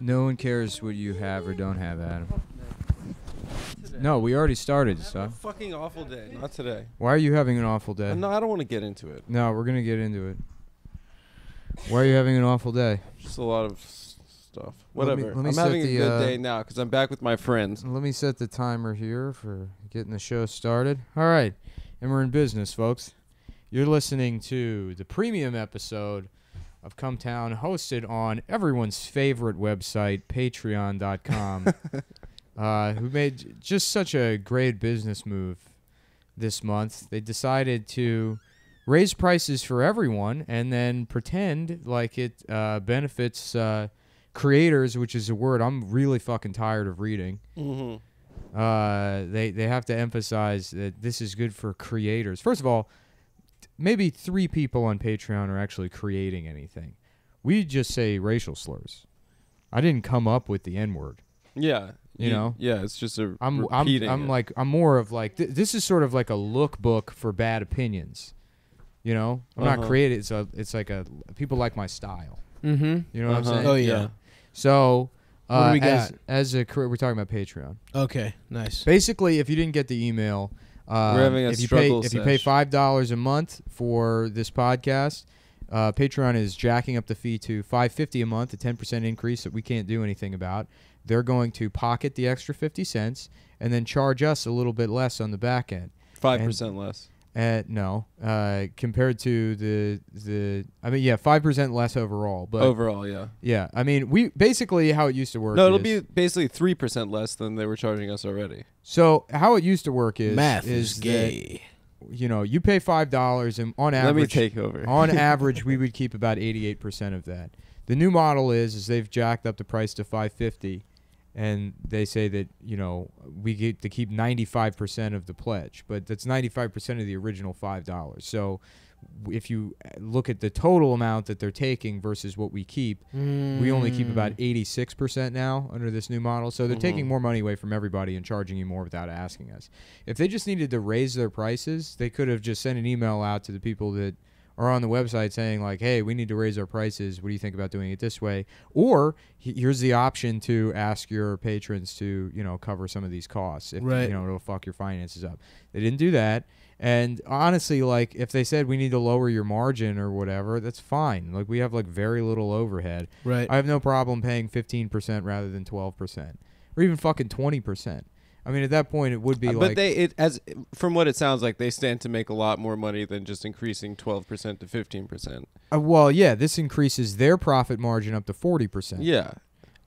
No one cares what you have or don't have, Adam. No, we already started, A so. fucking awful day. Not today. Why are you having an awful day? No, I don't want to get into it. No, we're gonna get into it. Why are you having an awful day? Just a lot of s- stuff. Let me- Whatever. let me I'm set having a good uh, day now because I'm back with my friends. Let me set the timer here for getting the show started. All right, and we're in business, folks. You're listening to the premium episode of Cum Town, hosted on everyone's favorite website, Patreon.com. uh, who made just such a great business move this month. They decided to raise prices for everyone and then pretend like it uh, benefits uh, creators, which is a word I'm really fucking tired of reading. Mm-hmm. Uh, they they have to emphasize that this is good for creators. First of all, maybe three people on Patreon are actually creating anything. We just say racial slurs. I didn't come up with the N word. Yeah. You know? Yeah, it's just a I'm I'm I'm it. like I'm more of like th- this is sort of like a lookbook for bad opinions. You know, I'm not Uh-huh. creative. It's a it's like a people like my style. Mm-hmm. You know what Uh-huh. I'm saying? Oh yeah. So. What do Uh, we as, got? as a career, we're talking about Patreon. Okay. Nice. Basically, if you didn't get the email, uh, We're having a if you pay if you pay five dollars a month for this podcast, uh, Patreon is jacking up the fee to five fifty a month, a ten percent increase that we can't do anything about. They're going to pocket the extra fifty cents and then charge us a little bit less on the back end. five percent less. Uh, no, uh, compared to the the, I mean, yeah, five percent less overall, but Overall, yeah. yeah, I mean, we basically how it used to work. No, it'll is- be basically three percent less than they were charging us already. so how it used to work is Math is is that gay. you know, you pay five dollars, and on average, Let me average, take over. on average, we would keep about eighty-eight percent of that. The new model is is they've jacked up the price to five fifty, and they say that you know we get to keep ninety-five percent of the pledge, but that's ninety-five percent of the original five dollars. So if you uh, look at the total amount that they're taking versus what we keep, we only keep about Mm. 86% now under this new model. So they're taking Mhm. more money away from everybody and charging you more without asking us. If they just needed to raise their prices, they could have just sent an email out to the people that are on the website saying like, "Hey, we need to raise our prices. What do you think about doing it this way?" Or here's the option to ask your patrons to, you know, cover some of these costs if Right. you know it'll fuck your finances up. They didn't do that. And honestly, like if they said we need to lower your margin or whatever, that's fine. Like we have like very little overhead. Right. I have no problem paying 15% rather than 12% or even fucking 20%. I mean, at that point, it would be Uh, like. but they it as from what it sounds like they stand to make a lot more money than just increasing twelve percent to fifteen percent. uh, well, yeah, this increases their profit margin up to 40%. Yeah.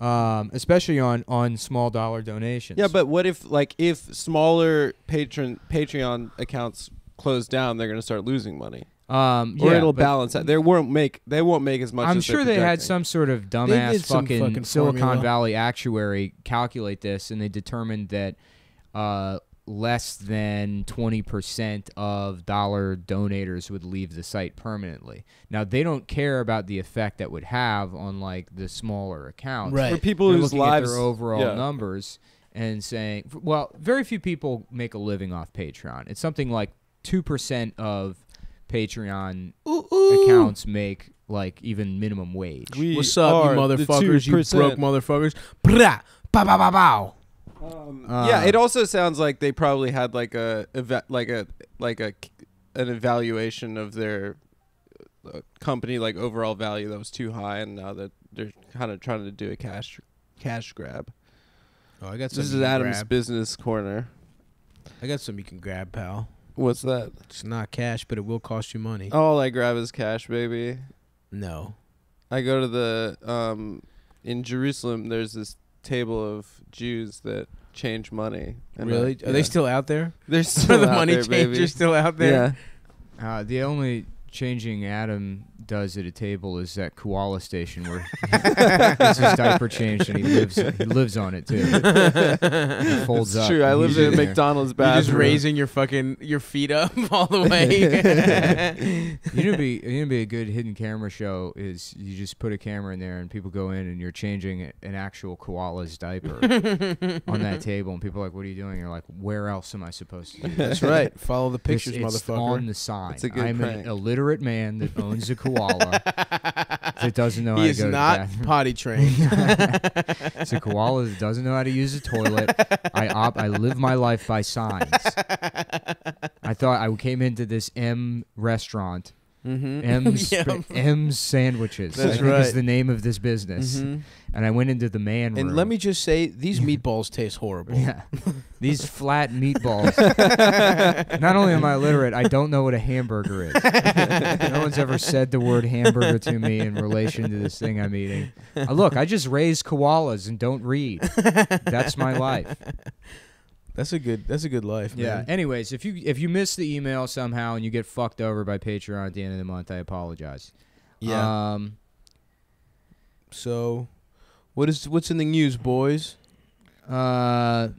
Um, especially on, on small dollar donations. Yeah, but what if like if smaller patron Patreon accounts close down, they're gonna start losing money, um, or yeah, it'll balance out. They won't make they won't make as much. I'm as sure they had some sort of dumbass did some fucking, fucking Silicon formula. Valley actuary calculate this, and they determined that uh, less than 20% of dollar donators would leave the site permanently. Now they don't care about the effect that would have on like the smaller accounts. Right. for people They're whose lives at their overall yeah. numbers and saying, well, very few people make a living off Patreon. It's something like two percent of Patreon Ooh, ooh. accounts make like even minimum wage. We What's up, you motherfuckers? You broke motherfuckers. Pow. Um, Uh, yeah, it also sounds like they probably had like a like a like a an evaluation of their uh, company like overall value that was too high, and now that they're kind of trying to do a cash cash grab. Oh, I got some. This is Adam's grab. business corner. I got some you can grab, pal. What's that? It's not cash, but it will cost you money. All I grab is cash, baby. No. I go to the um in Jerusalem. There's this table of Jews that change money. and I- really? Are yeah. they still out there? They're Are the out money there, baby. changers still out there? Yeah. Uh, the only changing Adam does at a table is that koala station where gets his diaper changed and he lives he lives on it too. He folds It's up. true. I and lived he's in a there. McDonald's You're bathroom. just raising your fucking your feet up all the way. You know, be you know, be a good hidden camera show is you just put a camera in there and people go in and you're changing an actual koala's diaper on that table and people are like, "What are you doing?" You're like, "Where else am I supposed to?" Do? That's right. Follow the pictures, it's motherfucker. on the sign. It's a good I'm prank. an illiterate man that owns a koala, that doesn't know how he to is go to the not bathroom. potty trained. It's a koala that doesn't know how to use a toilet. I op- I live my life by signs. I thought I came into this M restaurant, mm-hmm. M sp- M sandwiches. That's I think is right. the name of this business. And I went into the man room. And let me just say, these meatballs taste horrible. Yeah. These flat meatballs. Not only am I illiterate, I don't know what a hamburger is. no one's ever said the word hamburger to me in relation to this thing I'm eating. Uh, look, I just raise koalas and don't read. That's my life. That's a good. That's a good life. Yeah. Man. Anyways, if you if you miss the email somehow and you get fucked over by Patreon at the end of the month, I apologize. Yeah. Um, so, what is what's in the news, boys? uh,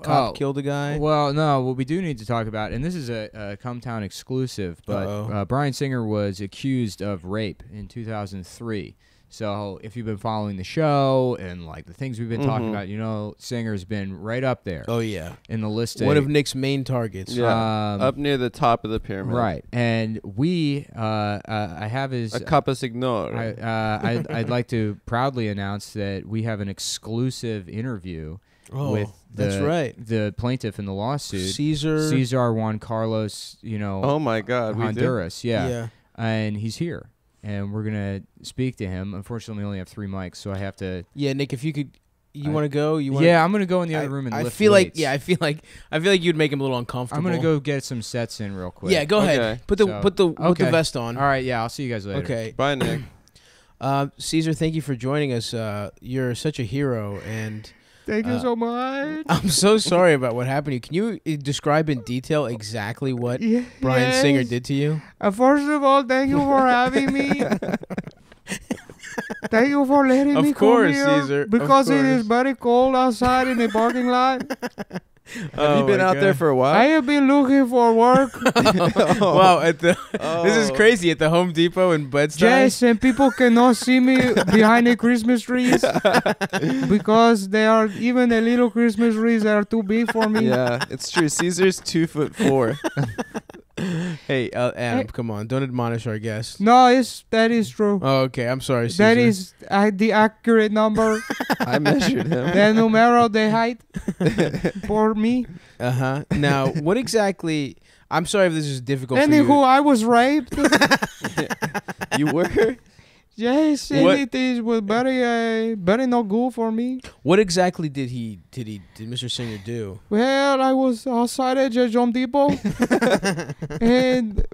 Cop oh, killed a guy. Well, no, what we do need to talk about, and this is a, a Cumtown exclusive, but uh, Bryan Singer was accused of rape in 2003. So if you've been following the show and like the things we've been talking Mhm. about, you know, Singer's been right up there oh yeah. in the list. One of Nick's main targets. Yeah. um, Up near the top of the pyramid. right, and we, uh, uh, I have his. A capa signor. I, uh, I'd, I'd like to proudly announce that we have an exclusive interview Oh, with the, that's right. the plaintiff in the lawsuit. Caesar. Cesar Juan Carlos, you know, oh my God. We did. Honduras, yeah. Yeah. and he's here, and we're gonna speak to him. Unfortunately, we only have three mics, so I have to. Yeah, Nick. If you could, you want to go? You want? yeah, I'm gonna go in the I, other room and I lift feel like. Yeah, I feel like. I feel like you'd make him a little uncomfortable. I'm gonna go get some sets in real quick. Yeah, go ahead. Put the So- put the put the vest on. All right, yeah, I'll see you guys later. Okay. Bye, Nick. Uh, Caesar, thank you for joining us. Uh, you're such a hero, and Thank you so much. I'm so sorry about what happened to you. Can you uh, describe in detail exactly what Bryan Singer did to you? Uh, first of all, thank you for having me. thank you for letting Of me course, come here Caesar, of because it is course. very cold outside in the parking lot. Have Oh you been out there for a while? I have been looking for work. Oh. Wow, at the oh. this is Oh. crazy at the Home Depot in Bed-Stuy. Yes, and people cannot see me behind the Christmas trees because they are even the little Christmas trees are too big for me. yeah, it's true. Caesar's two foot four. Hey, uh, Adam, Hey. come on, don't admonish our guest. No, it's that is true. Oh, okay, I'm sorry. Caesar. that is uh, the accurate number. I measured him. the numero de height for me. Uh huh. Now, what exactly? I'm sorry if this is difficult for Anywho, you. I was raped. You were? Yes, What- and it is was very, uh, very not good for me. What exactly did he did he did Mr. Singer do? Well, I was outside at Home Depot, and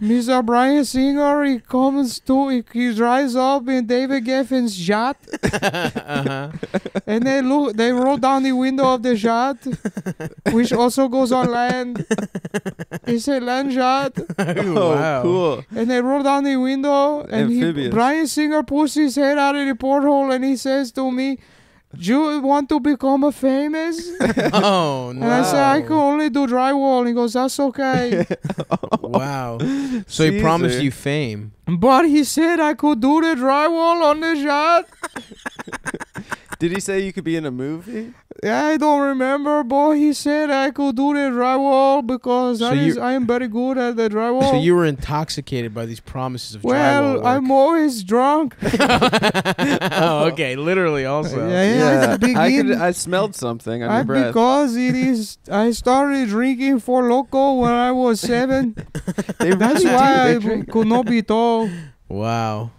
Mr. Bryan Singer, he comes to, he, he drives up in David Geffen's yacht, uh huh. and they look, they roll down the window of the yacht, which also goes on land. It's a land yacht, Oh, wow. cool. and they roll down the window, and he, Amphibious. Singer puts his head out of the porthole, and he says to me. Do you want to become a famous? Oh no. And I said, I can only do drywall. And he goes, that's okay. Wow. So he promised you fame. but he said I could do the drywall on the yacht. Did he say you could be in a movie? I don't remember, but he said I could do the drywall because So that is, you- I am very good at the drywall. So you were intoxicated by these promises of well, drywall work. I'm always drunk. oh, okay. Literally, also. yeah, yeah, at the I could. I smelled something on I, your breath. because it is, I started drinking Four Loko when I was seven. That's really why I drink- could not be told. Wow.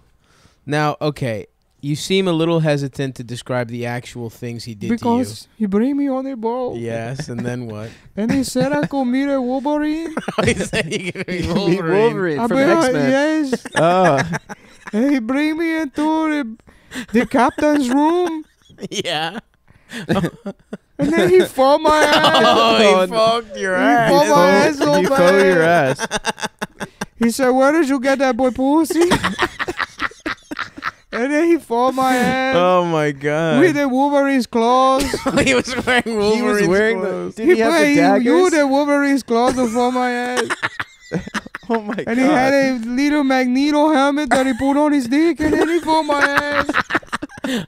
Now, okay, you seem a little hesitant to describe the actual things he did Because he bring me on the to boat. Yes, and then what? And he said I could meet a Wolverine. Oh, he said he could be Meet Wolverine. Wolverine I from bet I- X Men. Yes. Oh, And he bring me into the, the captain's room. Yeah. And then he fought my oh, ass. Oh, he Oh, fucked your He ass. fucked my ass so you foe your bad. ass. He said, where did you get that boy pussy? And then he fought my ass Oh my god. with the Wolverine's claws. he was wearing Wolverine's He was wearing clothes. the. Did he have put- the daggers? You the Wolverine's claws to fought my ass. oh my god. And he had a little Magneto helmet that he put on his dick and then he fought my ass.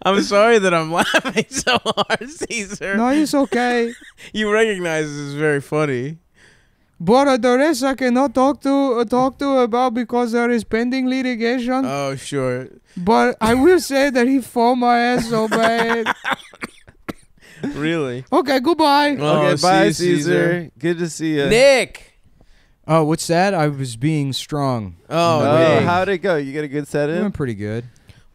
I'm sorry that I'm laughing so hard, Caesar. No, it's okay. You recognize this is very funny. But uh, the rest I cannot talk to uh, talk to about because there is pending litigation. Oh, sure. but I will say that he fought my ass so bad. Really? okay, goodbye. Oh, okay, see bye, you, Caesar. Good to see you. Nick. Oh, what's that? I was being strong. Oh, Oh, how'd it go? You get a good set It in? went pretty good.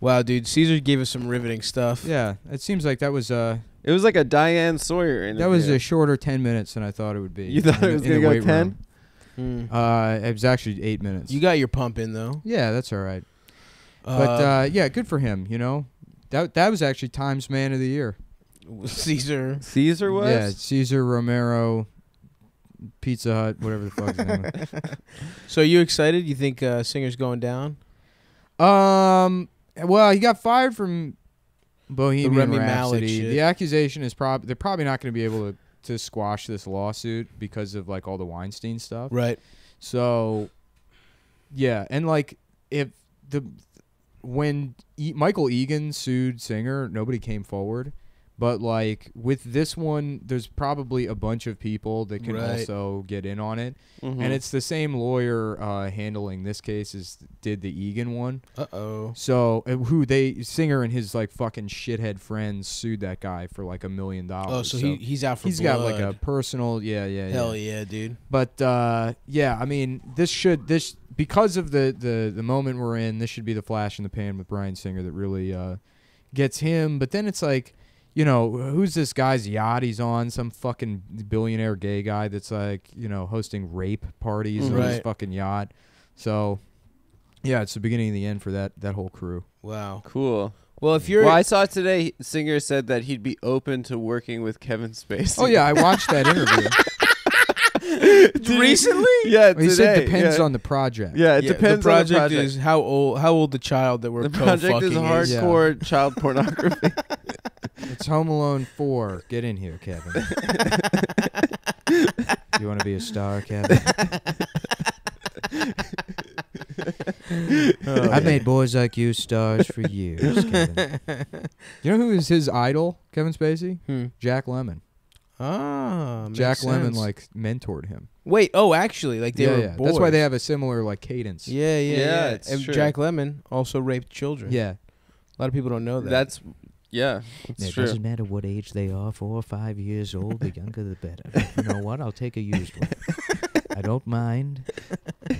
Wow, dude. Caesar gave us some riveting stuff. Yeah, it seems like that was uh It was like a Diane Sawyer interview. that was a shorter ten minutes than I thought it would be. You thought in it was gonna go 10? room. Hmm. Uh, it was actually eight minutes. You got your pump in though. yeah, that's all right. But uh, yeah, good for him. You know, that that was actually Times Man of the Year. Caesar. Caesar was? Yeah, Cesar Romero, Pizza Hut, whatever the fuck. his name was. So you excited? You think uh, Singer's going down? Um. Well, he got fired from Bohemian Remy Rhapsody. The accusation is probably they're probably not going to be able to to squash this lawsuit because of like all the Weinstein stuff. Right. So, yeah, and like if the when e- Michael Egan sued Singer, nobody came forward. But like with this one, there's probably a bunch of people that can Right. also get in on it, Mhm. and it's the same lawyer uh, handling this case as did the Egan one. Uh oh. So who they Singer and his like fucking shithead friends sued that guy for like a million dollars. Oh, so, he he's out for he's got like a personal yeah yeah yeah. hell yeah, dude. But uh, yeah, I mean, this should this because of the, the the moment we're in. This should be the flash in the pan with Bryan Singer that really uh, gets him. But then it's like, you know, who's this guy's yacht he's on? Some fucking billionaire gay guy that's like, you know, hosting rape parties on his fucking yacht. So, yeah, it's the beginning and the end for that that whole crew. Wow. cool. Well, if you're Well, I saw today Singer said that he'd be open to working with Kevin Spacey. Oh yeah, I watched that interview. Did recently, Yeah, he said depends yeah. on the project. Yeah, it Yeah, depends the on project, the project. is how old how old the child that we're the project co-fucking is hardcore child pornography. It's Home Alone 4. Get in here, Kevin. you want to be a star, Kevin? I've made boys like you stars for years, Kevin. You know who is his idol, Kevin Spacey? Hmm. Jack Lemmon. Ah, makes Jack Lemmon sense. like mentored him. Wait, oh, actually, like they yeah, were yeah. That's why they have a similar like cadence. Yeah, yeah, Yeah, yeah. it's and true. Jack Lemmon also raped children. Yeah. a lot of people don't know that. That's yeah, it's It true. doesn't matter what age they are, four or five years old, the younger the better. You know what? I'll take a used one. I don't mind.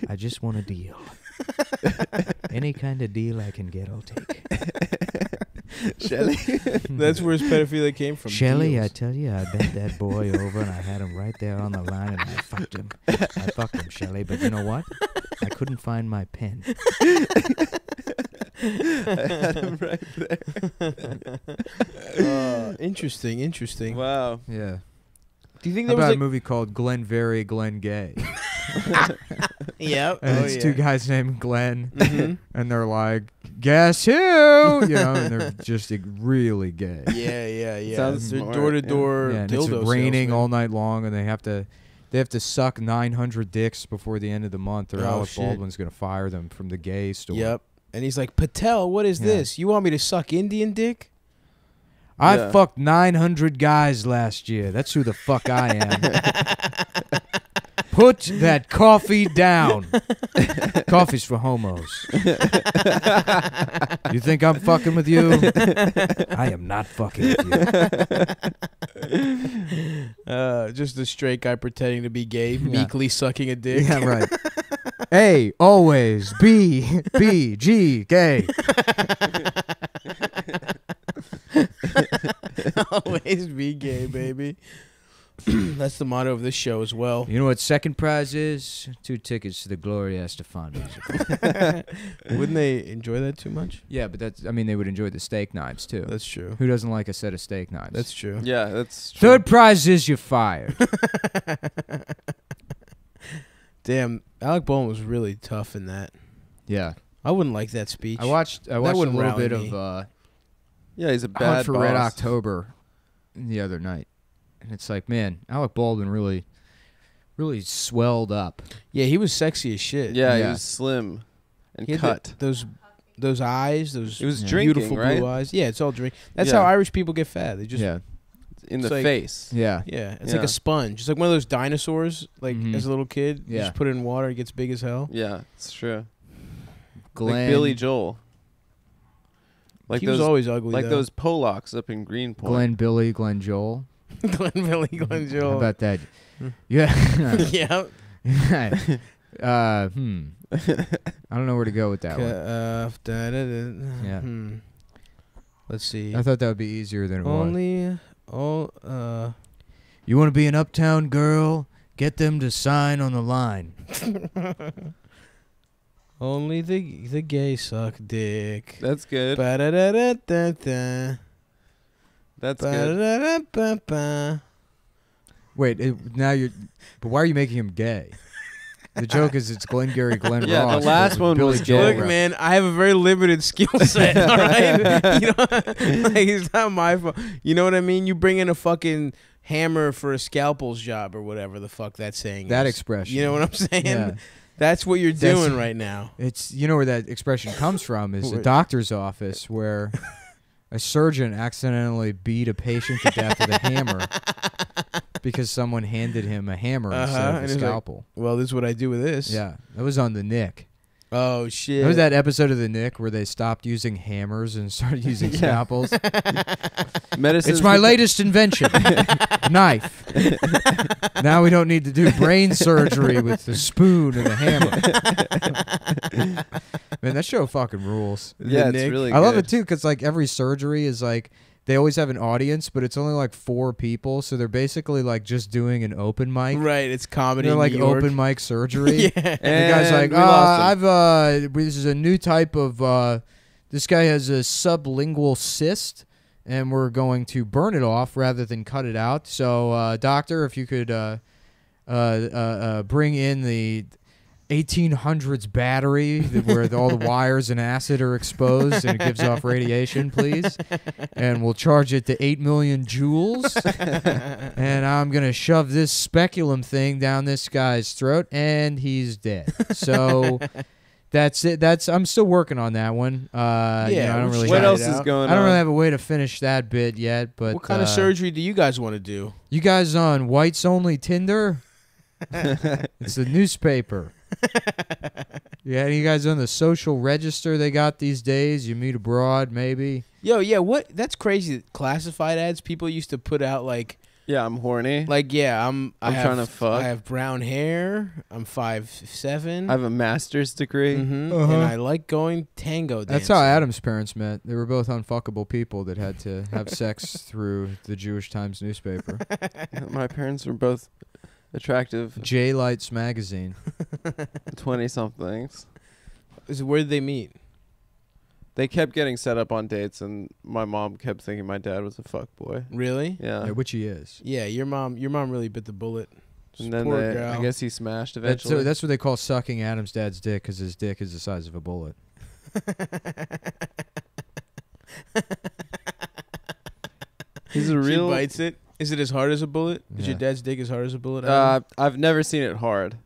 I just want a deal. Any kind of deal I can get, I'll take. Shelley. That's where his pedophilia came from. Shelly, I tell you, I bent that boy over and I had him right there on the line and I fucked him. I fucked him, Shelly, but you know what? I couldn't find my pen. I had him right there. Uh, interesting, interesting. Wow. Yeah. Do you think How there was about like a movie called Glenn Very, Glenn Gay? Yeah, And oh, it's yeah. two guys named Glenn, Mhm. and they're like, guess who? You know, and they're just like, really gay. Yeah, yeah, yeah. Sounds They're door to door. Yeah, and dildo it's raining salesmen. all night long, and they have to they have to suck 900 dicks before the end of the month, or Oh, Alec shit. Baldwin's gonna fire them from the gay store. Yep. And he's like, Patel, what is Yeah. this? You want me to suck Indian dick? I Yeah. fucked 900 guys last year. That's who the fuck I am. Put that coffee down. Coffee's for homos. you think I'm fucking with you? I am not fucking with you. Uh, just a straight guy pretending to be gay, Yeah. meekly sucking a dick. Yeah, right. A always B B G gay. Always be gay, baby. That's the motto of this show as well. You know what second prize is? Two tickets to the Gloria Estefan musical. Wouldn't they enjoy that too much? yeah, but that's I mean they would enjoy the steak knives too. That's true. Who doesn't like a set of steak knives? That's true. Yeah, that's true. Third prize is you're fired. Damn, Alec Baldwin was really tough in that. yeah. I wouldn't like that speech. I watched I watched a wouldn't little bit me. of uh Yeah, he's a Hunt bad for boss. Red October the other night. And it's like, man, Alec Baldwin really really swelled up. Yeah, he was sexy as shit. Yeah, he Yeah. was slim and He had the- cut. those those eyes, those He was Yeah. drinking, beautiful right? blue eyes. Yeah, it's all drink. That's how Yeah. Irish people get fat. They just yeah. in It's the like- face. Yeah. Yeah, it's like Yeah. a sponge. It's like one of those dinosaurs. Like Mhm. as a little kid, you Yeah. just put it in water, it gets big as hell. Yeah, it's true. Glenn. Like Billy Joel. Like he those was always ugly. like though. those Polacks up in Greenpoint. Glenn Billy, Glenn Joel. Glenn Billy, Glenn How about that? Hmm. Yeah. yeah. uh, hmm. I don't know where to go with that Ca- one. uh, da- da- da- Yeah. hmm. Let's see. I thought that would be easier than it was. Only all uh You want to be an uptown girl? Get them to sign on the line. only the the gay suck dick. That's good. Ba-da-da-da-da-da. That's good. Wait, it, now you're. But why are you making him gay? The joke is it's Glengarry Glenn Yeah, the last one Billy was Joel. Look, man, I have a very limited skill set. all right, you know, like it's not my fault. You know what I mean? You bring in a fucking hammer for a scalpel's job or whatever the fuck that saying That is. expression. You know what I'm saying? Yeah. That's what you're That's- doing right now. It's you know where that expression comes from is a doctor's office where a surgeon accidentally beat a patient to death with a hammer because someone handed him a hammer instead Uh-huh, of a he's like, scalpel. Well, this is what I do with this. yeah, that was on the Nick. Oh shit. That was that episode of the Nick where they stopped using hammers and started using Yeah. scalpels. Medicine. It's my latest invention, knife. now we don't need to do brain surgery with the spoon and the hammer. Man, that show fucking rules. Yeah, it's Nick. really. I love good. it too because like every surgery is like they always have an audience, but it's only like four people, so they're basically like just doing an open mic. Right, it's comedy. They're like open mic surgery. yeah. And the guy's like, uh. I've uh, this is a new type of uh, this guy has a sublingual cyst, and we're going to burn it off rather than cut it out. So, uh, doctor, if you could uh, uh, uh, uh, bring in the 1800s battery where all the wires and acid are exposed and it gives off radiation, please, and we'll charge it to eight million joules and I'm gonna shove this speculum thing down this guy's throat, and he's dead. So that's it. That's I'm still working on that one. Uh, you Yeah, know, I don't really. What have, else is going I don't really have a way to finish that bit yet. But what kind of uh, surgery do you guys want to do? You guys on whites only Tinder? it's the newspaper. yeah, you guys on the social register they got these days? You meet abroad, maybe. Yo, yeah, what? That's crazy. Classified ads. People used to put out like, yeah, I'm horny. like, yeah, I'm. I I'm have, trying to fuck. I have brown hair. I'm five seven. I have a master's degree. hmm Uh-huh. And I like going tango dancing. That's how Adam's parents met. They were both unfuckable people that had to have sex through the Jewish Times newspaper. My parents were both attractive J Lights magazine. twenty somethings. Is where did they meet? They kept getting set up on dates, and my mom kept thinking my dad was a fuck boy. Really? Yeah. Yeah, which he is. Yeah, your mom. Your mom really bit the bullet. and then Poor they, girl. I guess he smashed That's, eventually. so that's what they call sucking Adam's dad's dick because his dick is the size of a bullet. He's a real. She real. bites it. Is it as hard as a bullet? Is your dad's dick as hard as a bullet? Adam? Uh, I've never seen it hard,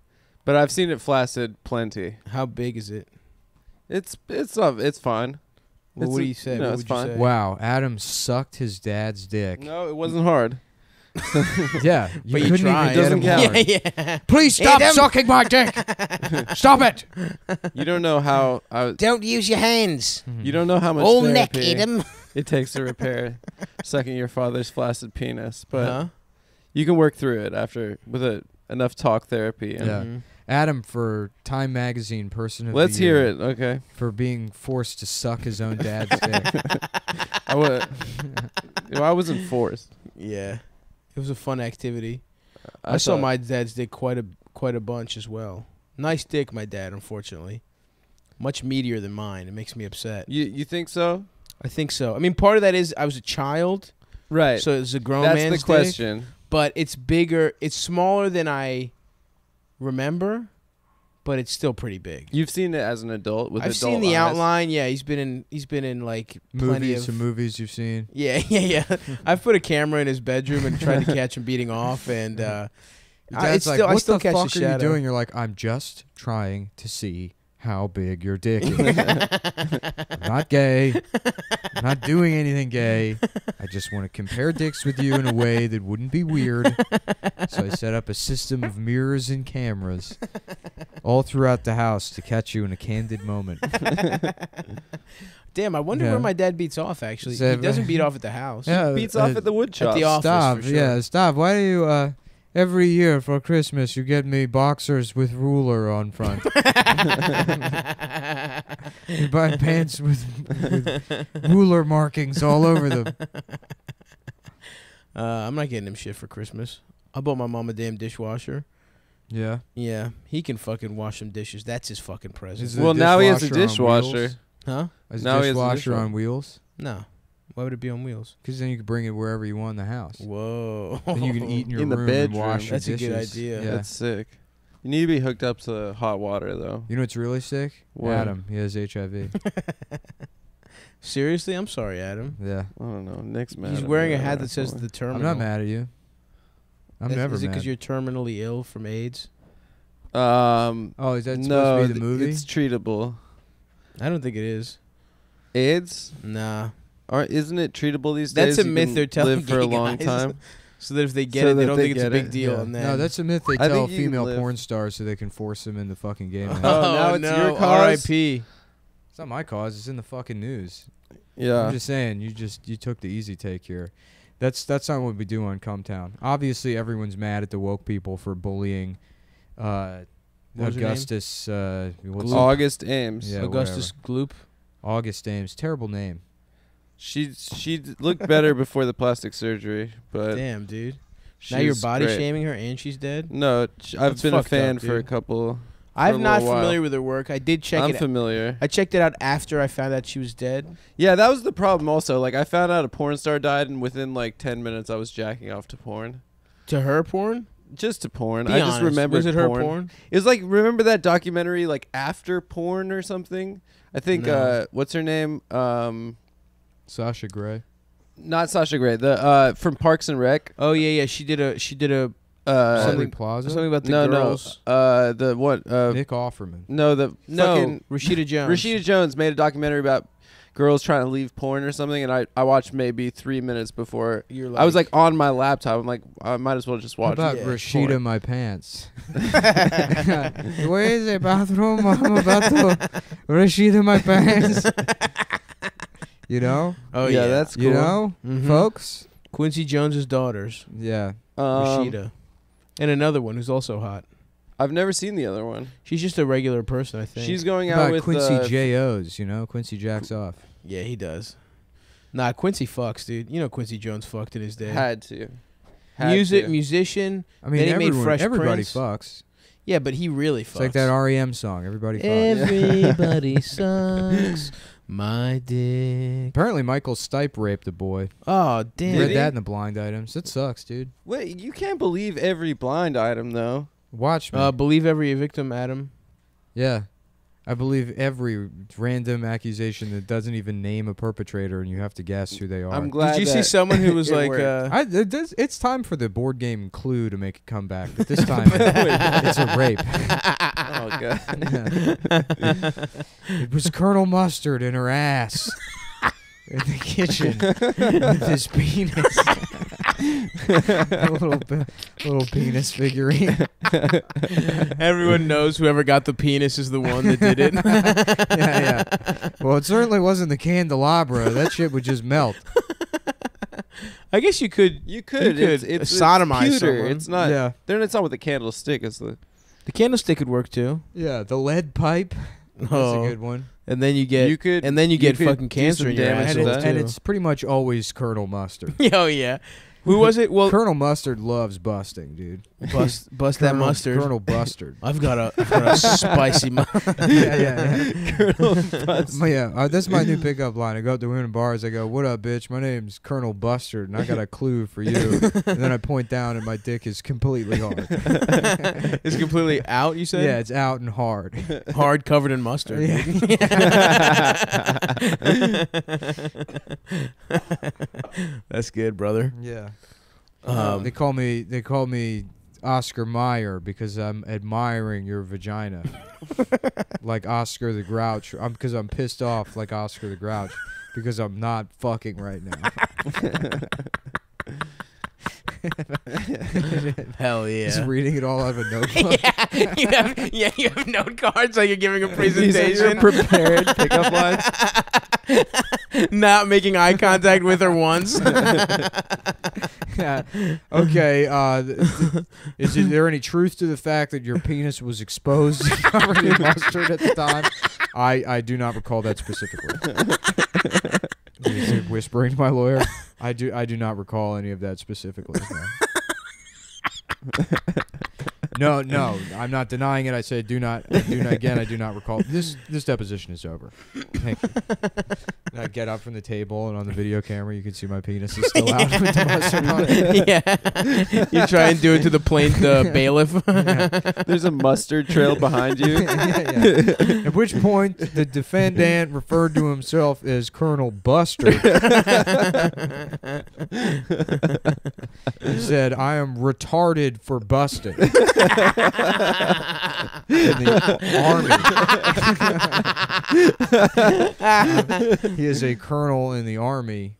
but I've seen it flaccid plenty. How big is it? It's it's uh, it's fine. Well, It's what a- do you say? no, what it's would you fine. say? Wow, Adam sucked his dad's dick. No, it wasn't hard. Yeah, you But you couldn't tried. even get Doesn't count. hard. Yeah, yeah. Please stop Adam. sucking my dick. stop it. You don't know how I, Don't use your hands. you don't know how much All neck, therapy Adam. it takes to repair sucking your father's flaccid penis, but Huh? you can work through it after with a, enough talk therapy. And Yeah. Mhm. Adam for Time Magazine Person of Let's the hear it. Okay. for being forced to suck his own dad's dick. I wa- well, I wasn't forced. Yeah, it was a fun activity. I, saw my dad's dick quite a quite a bunch as well. Nice dick, my dad. Unfortunately, much meatier than mine. It makes me upset. You you think so? I think so. I mean, part of that is I was a child, Right. so it's a grown That's man's the dick, question. but it's bigger. It's smaller than I remember, but it's still pretty big. You've seen it as an adult with I've adult seen the eyes. outline. Yeah, he's been in. He's been in like plenty movies, of some movies you've seen. Yeah, yeah, yeah. I've put a camera in his bedroom and tried to catch him beating off, and uh, Your I- dad's it's like, still- I "What still the catch the fuck are you doing?" You're like, "I'm just trying to see how big your dick is. I'm not gay. I'm not doing anything gay. I I just want to compare dicks with you in a way that wouldn't be weird. so I set up a system of mirrors and cameras all throughout the house to catch you in a candid moment. Damn, I wonder Yeah. where my dad beats off. Actually, So- he doesn't beat off at the house. Yeah, Beats uh, off at the wood shop. the office, Stop, for sure. yeah, stop. Why do you uh every year for Christmas you get me boxers with ruler on front? you buy pants with, with ruler markings all over them. Uh, I'm not getting him shit for Christmas. I bought my mom a damn dishwasher. Yeah. Yeah, he can fucking wash some dishes. That's his fucking present. Is it Well, now he has a dishwasher on dishwasher. huh? Is Now a he has a dishwasher dishwasher. on wheels? No. Why would it be on wheels? Because then you can bring it wherever you want in the house. Whoa. Then you can eat in your In the room and bedroom. wash your dishes. That's a good idea. Yeah. That's sick. You need to be hooked up to hot water though. you know what's really sick? What? Adam. He has HIV. Seriously, I'm sorry, Adam. yeah. I don't know. Nick's mad. He's at wearing me a hat that says the terminal. I'm not mad at you. I'm Is- never Is it because you're terminally ill from AIDS? Um, oh, is that supposed no, to be the movie? it's treatable. I don't think it is. AIDS, Nah. Aren't isn't it treatable these days? That's a You myth can they're telling live for a gay long guys. time. So that if they get So it, they that don't they think it's a get big it. deal. Yeah. And then no, that's a myth they I tell think you can female live- porn stars so they can force them in the fucking game. men. Oh, now it's no. your cause? R.I.P. It's not my cause. It's in the fucking news. Yeah. I'm just saying. You just you took the easy take here. That's that's not what we do on Cumtown. Obviously, everyone's mad at the woke people for bullying. Uh, What was her name? Augustus. Uh, what's Gloop. August Ames. Yeah, Augustus Gloop. August Ames. Terrible name. She she looked better before the plastic surgery, but Damn, dude. now you're body great. shaming her and she's dead. No, sh- I've That's been a fucked fan up, for a dude. couple. I'm not little while. familiar with her work. I did check I'm it. familiar. I checked it out after I found out she was dead. Yeah, that was the problem. Also, like I found out a porn star died, and within like ten minutes, I was jacking off to porn. To her porn? Just to porn. Be I just remember Was it her porn. porn? It was like remember that documentary like after porn or something. I think No. uh what's her name? Um, Sasha Grey. not Sasha Grey. The uh from Parks and Rec. Oh yeah, yeah. She did a she did a Uh, something- Plaza. something about the no, girls. no. Uh, the what? Uh, Nick Offerman. no, the No, Rashida Jones. Rashida Jones made a documentary about girls trying to leave porn or something, and I I watched maybe three minutes before. You're like, I was like on my laptop. I'm like, I might as well just How watch. about Yeah, Rashida porn. my pants? Where is the bathroom? I'm about to Rashida my pants. you know? oh yeah, yeah, that's cool. You know, Mhm. folks? Quincy Jones's daughters, Yeah. Um, Rashida, and another one who's also hot. I've never seen the other one. She's just a regular person, I think. She's going out with Quincy uh, J.O.'s, you know? Quincy jacks off. yeah, he does. Nah, Quincy fucks, dude. You know Quincy Jones fucked in his day. Had to. Had Music, to. musician. I mean, Then he made everyone, Fresh everybody Prince. fucks. Yeah, but he really fucks. It's like that REM song. Everybody fucks. Everybody sucks. My dick. Apparently, Michael Stipe raped a boy. Oh damn. Did read that in the blind items. It sucks, dude. Wait, you can't believe every blind item though. Watch me. Uh, believe every victim, Adam. yeah. I believe every random accusation that doesn't even name a perpetrator, and you have to guess who they are. I'm glad. Did you see someone who was like, uh, I, it does, it's time for the board game Clue to make a comeback, but this time it's a rape. oh god. It was Colonel Mustard in her ass in the kitchen with his penis. A little, pe- little penis figurine. everyone knows whoever got the penis is the one that did it. yeah, yeah. Well, it certainly wasn't the candelabra. That shit would just melt. I guess you could. You could. You it's, could it's, sodomize it's someone. It's not. yeah, Then it's not with the candlestick. It's the. The candlestick could work too. yeah. The lead pipe. That's Oh. a good one. And then you get. you could. and then you get fucking cancer in your damage ass. And, with it- that. and it's pretty much always Colonel Mustard. oh yeah. Who was it? Well, Colonel Mustard loves busting, dude. bust bust that Colonel- mustard. Colonel Bustard. I've got a, I've got a spicy. Mu- yeah, yeah, yeah. Colonel Bust. My- yeah, uh, that's my new pickup line. I go up to women in bars. I go, "What up, bitch? My name's Colonel Bustard, and I got a clue for you." and then I point down, and my dick is completely hard. it's completely out. You said. yeah, it's out and hard. Hard covered in mustard. Yeah. That's good, brother. yeah. Um, they call me. They call me Oscar Mayer because I'm admiring your vagina, like Oscar the Grouch. I'm because I'm pissed off, like Oscar the Grouch, because I'm not fucking right now. Hell yeah! Just reading it all out of a notebook. yeah, you have yeah, you have note cards like you're giving a presentation. These are your presentation. prepared pickup lines. Not making eye contact with her once. Yeah. Okay. Uh, is there any truth to the fact that your penis was exposed covered in mustard at the time? I, I do not recall that specifically. Is it whispering to my lawyer. I do I do not recall any of that specifically. No. No, no, I'm not denying it. I say do not, I do not. Again, I do not recall. This this deposition is over. Thank you. And I get up from the table, and on the video camera, you can see my penis is still out with the mustard on it. yeah. You try and do it to the plain the bailiff. There's a mustard trail behind you. yeah, yeah. At which point, the defendant referred to himself as Colonel Buster. he said, "I am retarded for busting." In the army. he is a colonel in the army,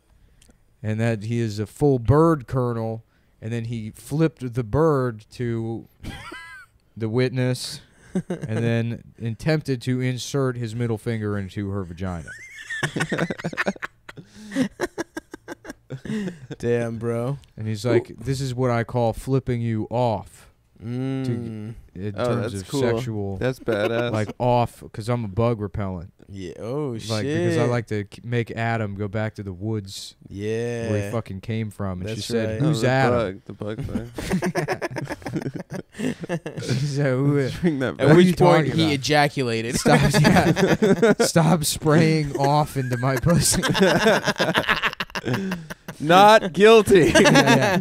and that he is a full bird colonel. And then he flipped the bird to the witness, and then attempted to insert his middle finger into her vagina. Damn, bro. And he's like, "This is what I call flipping you off Mm. in Oh, terms that's of cool. sexual, That's badass. like off, because I'm a bug repellent, Yeah. Oh like shit. because I like to make Adam go back to the woods Yeah. where he fucking came from." And she That's said, right. Oh, "Who's the Adam?" Bug, the bug thing. she said, "Who is-" Bring that At back. What are which point he about? ejaculated. Stop, yeah. Stop spraying off into my pussy. Not guilty. Yeah,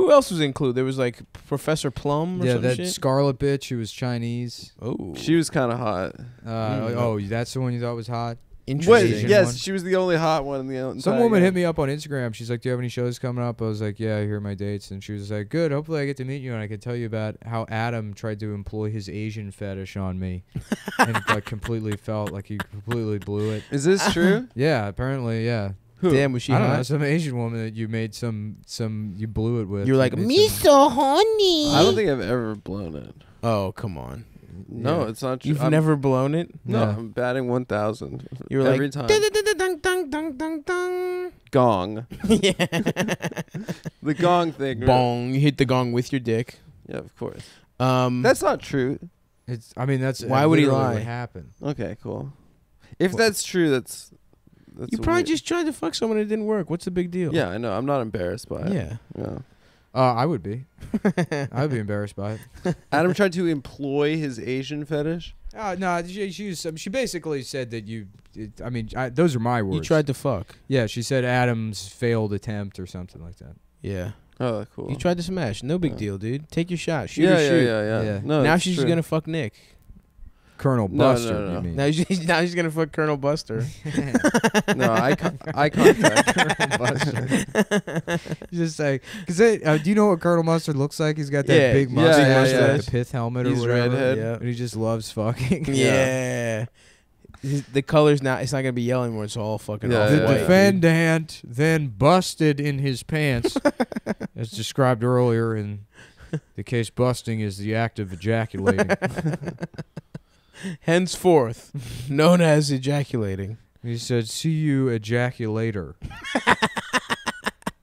Who else was included? There was like Professor Plum or yeah, some that shit. Scarlet bitch who was Chinese. oh, she was kind of hot. Uh, Mm. Oh, that's the one you thought was hot. interesting. Wait, Asian yes, one. she was the only hot one in the entire Some woman game. hit me up on Instagram. She's like, "Do you have any shows coming up?" I was like, "Yeah, here are my dates." And she was like, "Good. Hopefully, I get to meet you and I can tell you about how Adam tried to employ his Asian fetish on me, and like completely felt like he completely blew it." Is this true? Yeah, apparently, yeah. Who? Damn, was she I don't know, some Asian woman that you made some some you blew it with. You're like made me so horny. I don't think I've ever blown it. Oh come on, No, Yeah. it's not true. you've I'm- never blown it. No, Yeah. I'm batting 1,000 You were every like time. dun, dun, dun, dun, dun, dun, dun, dun. Gong. yeah. The gong thing. right? Bong. You hit the gong with your dick. Yeah, of course. Um. That's not true. It's. I mean, that's Why would he literally lie? What happened? Okay, cool. If Wha- that's true, that's that's you probably weird. just tried to fuck someone and it didn't work. What's the big deal? Yeah, I know. I'm not embarrassed by it. Yeah. Yeah. Uh, I would be. I would be embarrassed by it. Adam tried to employ his Asian fetish. Uh, no, she, she, was- she basically said that you. It, I mean, I, those are my words. You tried to fuck. Yeah, she said Adam's failed attempt or something like that. Yeah. Oh, cool. You tried to smash. No big Yeah. deal, dude. Take your shot. Shoot yeah, or yeah, shoot. yeah, yeah, Yeah. No, now she's true. gonna fuck Nick. Colonel Buster, no, no. you mean? Now she's now she's gonna fuck Colonel Buster. no I con- eye contact. Colonel Buster. Just like, cause it, uh, do you know what Colonel Mustard looks like? He's got that Yeah, big yeah, mustache, yeah, with, yeah. like the pith helmet He's or whatever, redhead. Yeah. and he just loves fucking. Yeah. His- The colors now it's not gonna be yellow anymore. It's all fucking Yeah, off The yeah, white. yeah. defendant then busted in his pants, as described earlier in the case. Busting is the act of ejaculating. Henceforth, known as ejaculating. he said, "See you ejaculator."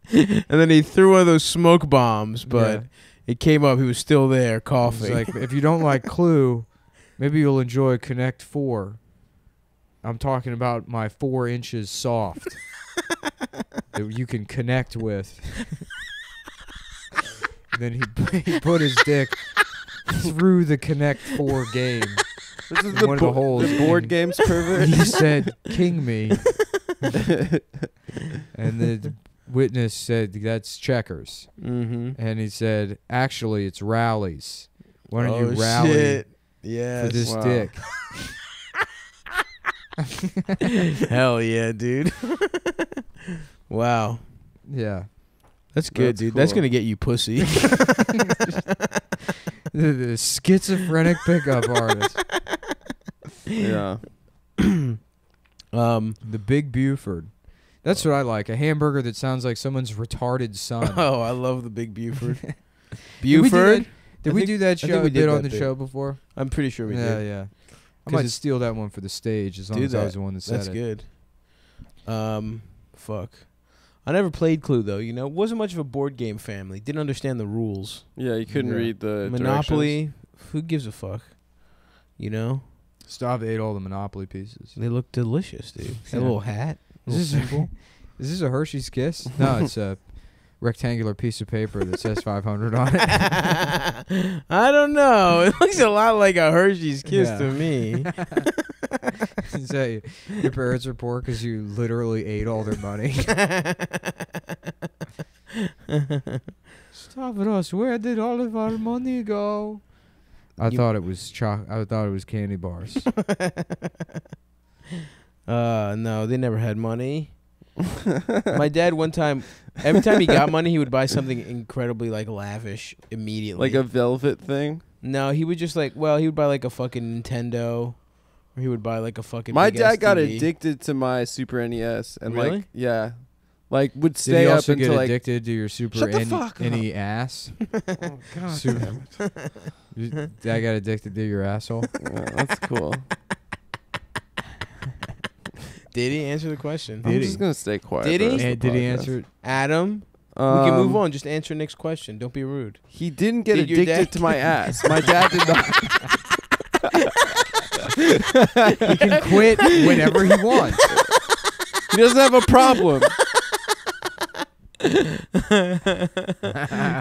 And then he threw one of those smoke bombs, but Yeah. it came up. He was still there, He's coughing. like, if you don't like Clue, maybe you'll enjoy Connect Four. I'm talking about my four inches soft that you can connect with. then he, he put his dick through the Connect Four game. This is the, one of the holes. the board games pervert. He said, "King me," and the witness said, "That's checkers." mm-hmm. And he said, "Actually, it's rallies. Why don't oh, you rally?" Shit. for this Wow. dick. Hell yeah, dude. wow. Yeah. That's good, That's dude. That's gonna get you pussy. The, the schizophrenic pickup artist. yeah. um, The Big Buford. That's what I like. A hamburger that sounds like someone's retarded son. Oh, I love the big Buford. Did we do Buford. that- Did we think- do that show we a did bit on the bit. show before? I'm pretty sure we yeah, did. yeah. yeah. I might steal that one for the stage as long Do as I that. was the one that said That's it. good. Um, fuck. I never played Clue though. You know, wasn't much of a board game family. Didn't understand the rules. Yeah, you couldn't Yeah. read the Monopoly. Who gives a fuck? You know, Stav ate all the Monopoly pieces. they look delicious, dude. That Yeah. little hat. Is this, symbol. is this a Hershey's Kiss? No, it's a rectangular piece of paper that says 500 on it. I don't know. It looks a lot like a Hershey's Kiss Yeah. to me. Is that your parents are poor because you literally ate all their money? Stop it, us. Where did all of our money go? I You- thought it was choc. I thought it was candy bars. uh, no, they never had money. My dad one time, every time he got money, he would buy something incredibly like lavish immediately. like a velvet thing. no, he would just like well, he would buy like a fucking Nintendo, or he would buy like a fucking. My big-ass dad got TV. addicted to my Super NES and Really? like yeah, like would stay Did stay you up also until get like addicted to your super Shut the N- fuck up. any ass? oh, God Super- damn it. Dad got addicted to your asshole. Yeah, that's cool. Did he answer the question? I'm Did just he? gonna stay quiet. Did he? rest of And did he answer it? Adam, we can move Um, on. Just answer next question. Don't be rude. He didn't get Did addicted to my ass. My dad did not. He can quit whenever he wants. He doesn't have a problem.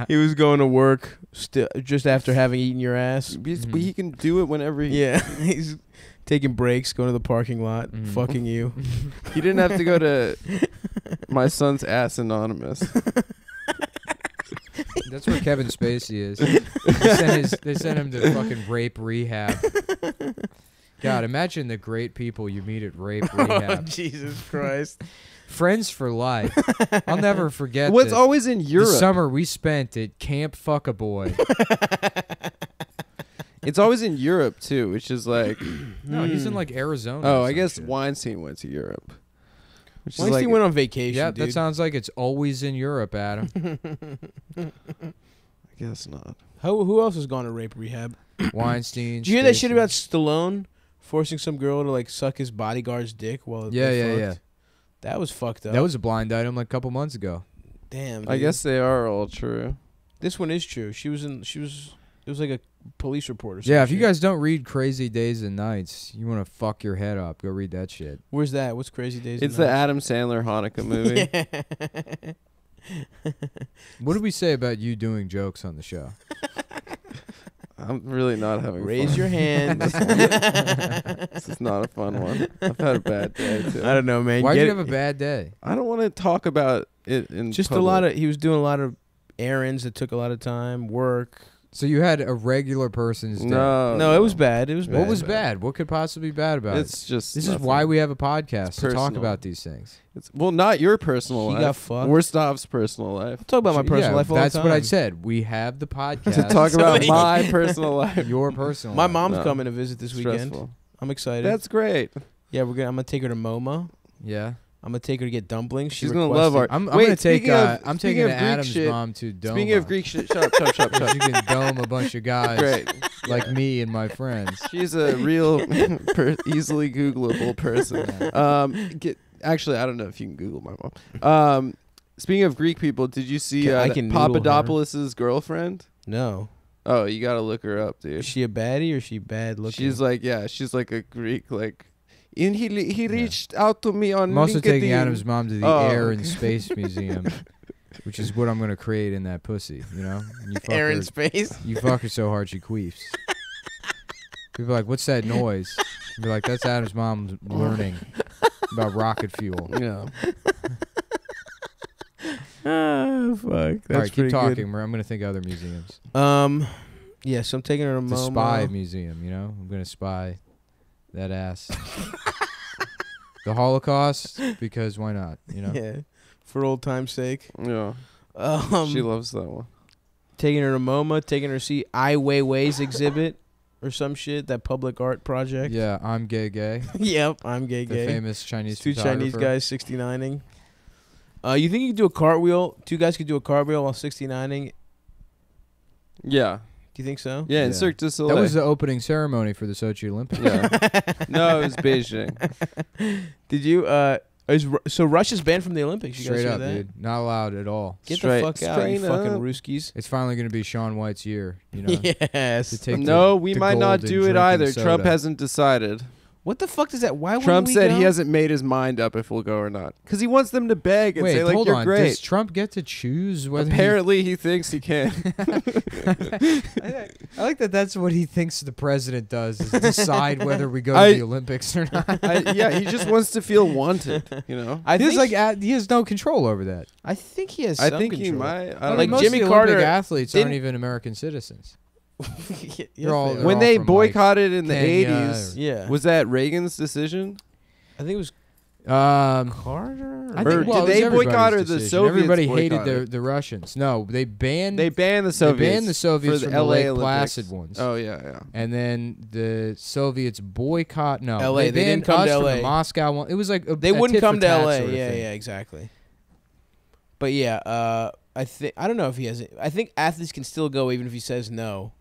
he was going to work still just after having eaten your ass. He's- But he can do it whenever he. Yeah, he's taking breaks, going to the parking lot, Mhm. fucking you. He didn't have to go to my son's ass anonymous. That's where Kevin Spacey is. They sent, his, they sent him to fucking rape rehab. God, imagine the great people you meet at rape oh, rehab. Jesus Christ! Friends for life. I'll never forget What's the, always in Europe? the Europe? summer we spent at Camp Fuck a Boy. It's always in Europe too, which is like. No, he's in Mm. like Arizona. Oh, I guess shit. Weinstein went to Europe. Which Weinstein like, went on vacation. Yeah, dude. that sounds like it's always in Europe, Adam. I guess not. Who who else has gone to rape rehab? Weinstein. Do you hear that shit about Stallone forcing some girl to like suck his bodyguard's dick while Yeah, yeah, fucked? yeah. That was fucked up. That was a blind item like a couple months ago. damn. I guess they are all true. this one is true. She was in. She was. It was like a police report or something. Yeah, if you guys don't read Crazy Days and Nights, you want to fuck your head up. Go read that shit. Where's that? What's Crazy Days? It's and the Nights? Adam Sandler Hanukkah movie. What did we say about you doing jokes on the show? I'm really not having Raise fun. your hand. This is not a fun one. I've had a bad day too. I don't know, man. Why'd Get you have a bad day? I don't want to talk about it in Just a lot of. He was doing a lot of errands that took a lot of time. Work. So you had a regular person's day. no, no, it was bad. It was bad. What was bad. bad? What could possibly be bad about It's it? It's just This is why we have a podcast to talk about these things. It's, well, not your personal He life. got fucked. Or Stav's personal life. I talk about my personal yeah, life all That's the time. what I said. We have the podcast to talk about my personal life. your personal. My life. mom's No. coming to visit this weekend. I'm excited. That's great. yeah, we're gonna. I'm gonna take her to MoMA. Yeah, I'm gonna take her to get dumplings. She She's gonna love requested- our. I'm, I'm Wait, gonna take. speaking Uh, of- I'm speaking taking of Greek Adam's shit- mom to Doma. Speaking of Greek shit, shut up, shut up, shut up, shut you up. can dome a bunch of guys Great. like me and my friends. She's a real, per- easily Googleable person. Um, get, actually, I don't know if you can Google my mom. Um, speaking of Greek people, did you see Can- uh, I that can noodle her. Papadopoulos's girlfriend? No. Oh, you gotta look her up, dude. Is she a baddie or is she bad looking? She's like, yeah, she's like a Greek, like, and he li- he Yeah. reached out to me on I'm also taking Adam's mom to the Oh, Air okay. and Space Museum, which is what I'm gonna create in that pussy. You know, And you fuck air her, in space. You fuck her so hard she queefs. People are like, "What's that noise?" You be like, "That's Adam's mom learning about rocket fuel." Yeah. oh fuck. That's All right, keep talking. We're- I'm gonna think of other museums. Um, yeah, so I'm taking her to The MoMA. spy museum. You know, I'm gonna spy that ass. the Holocaust, because why not? You know. Yeah, for old time's sake. Yeah. Um, she loves that one. taking her to MoMA, taking her to see Ai Weiwei's exhibit or some shit. That public art project. Yeah, I'm gay, gay. yep, I'm gay, The gay. famous Chinese Two Chinese guys 69ing. Uh, you think you could do a cartwheel? Two guys could do a cartwheel while 69ing? Yeah, Do you think so? yeah. In Yeah. Cirque du Soleil. That was the opening ceremony for the Sochi Olympics. yeah. no, it was Beijing. Did you? Uh, is, Ru- so Russia's banned from the Olympics. You Straight guys hear up, that? dude. Not allowed at all. Get Straight- the fuck out, you straight fucking up. Ruskies. It's finally going to be Shaun White's year. You know, yes. to take no, the- we the might not gold in do it drinking either. Trump soda. hasn't decided. What the fuck does that? Why? wouldn't Trump we said go? he hasn't made his mind up if we'll go or not. Because he wants them to beg and Wait, say like hold you're on. great. Does Trump get to choose whether? Apparently, he thinks he can. I like that. That's what he thinks the president does: is decide whether we go to the Olympics or not. I, yeah, he just wants to feel wanted. You know. I he has think, like a- he has no control over that. I think he has. I some think he might. I Like don't Like know. most Jimmy Olympic Carter athletes aren't didn't- even American citizens. Yes, They're all- they they're when all they from, like, boycotted in the Kenya 80s, yeah. was that Reagan's decision? I think it was Um, Carter. I think, did well, it was they everybody's boycott or the decision. Soviets Everybody hated the, the Russians. No, they banned They banned the they Soviets. banned the Soviets for from the the LA Lake Placid ones. Oh yeah, yeah. And then the Soviets boycott. No, LA, They they didn't come us to from LA. the Moscow one. It was like a, They a wouldn't come to L.A. sort of yeah, thing. yeah, exactly. But yeah, uh, I think I don't know if he has. I think athletes can still go even if he says no,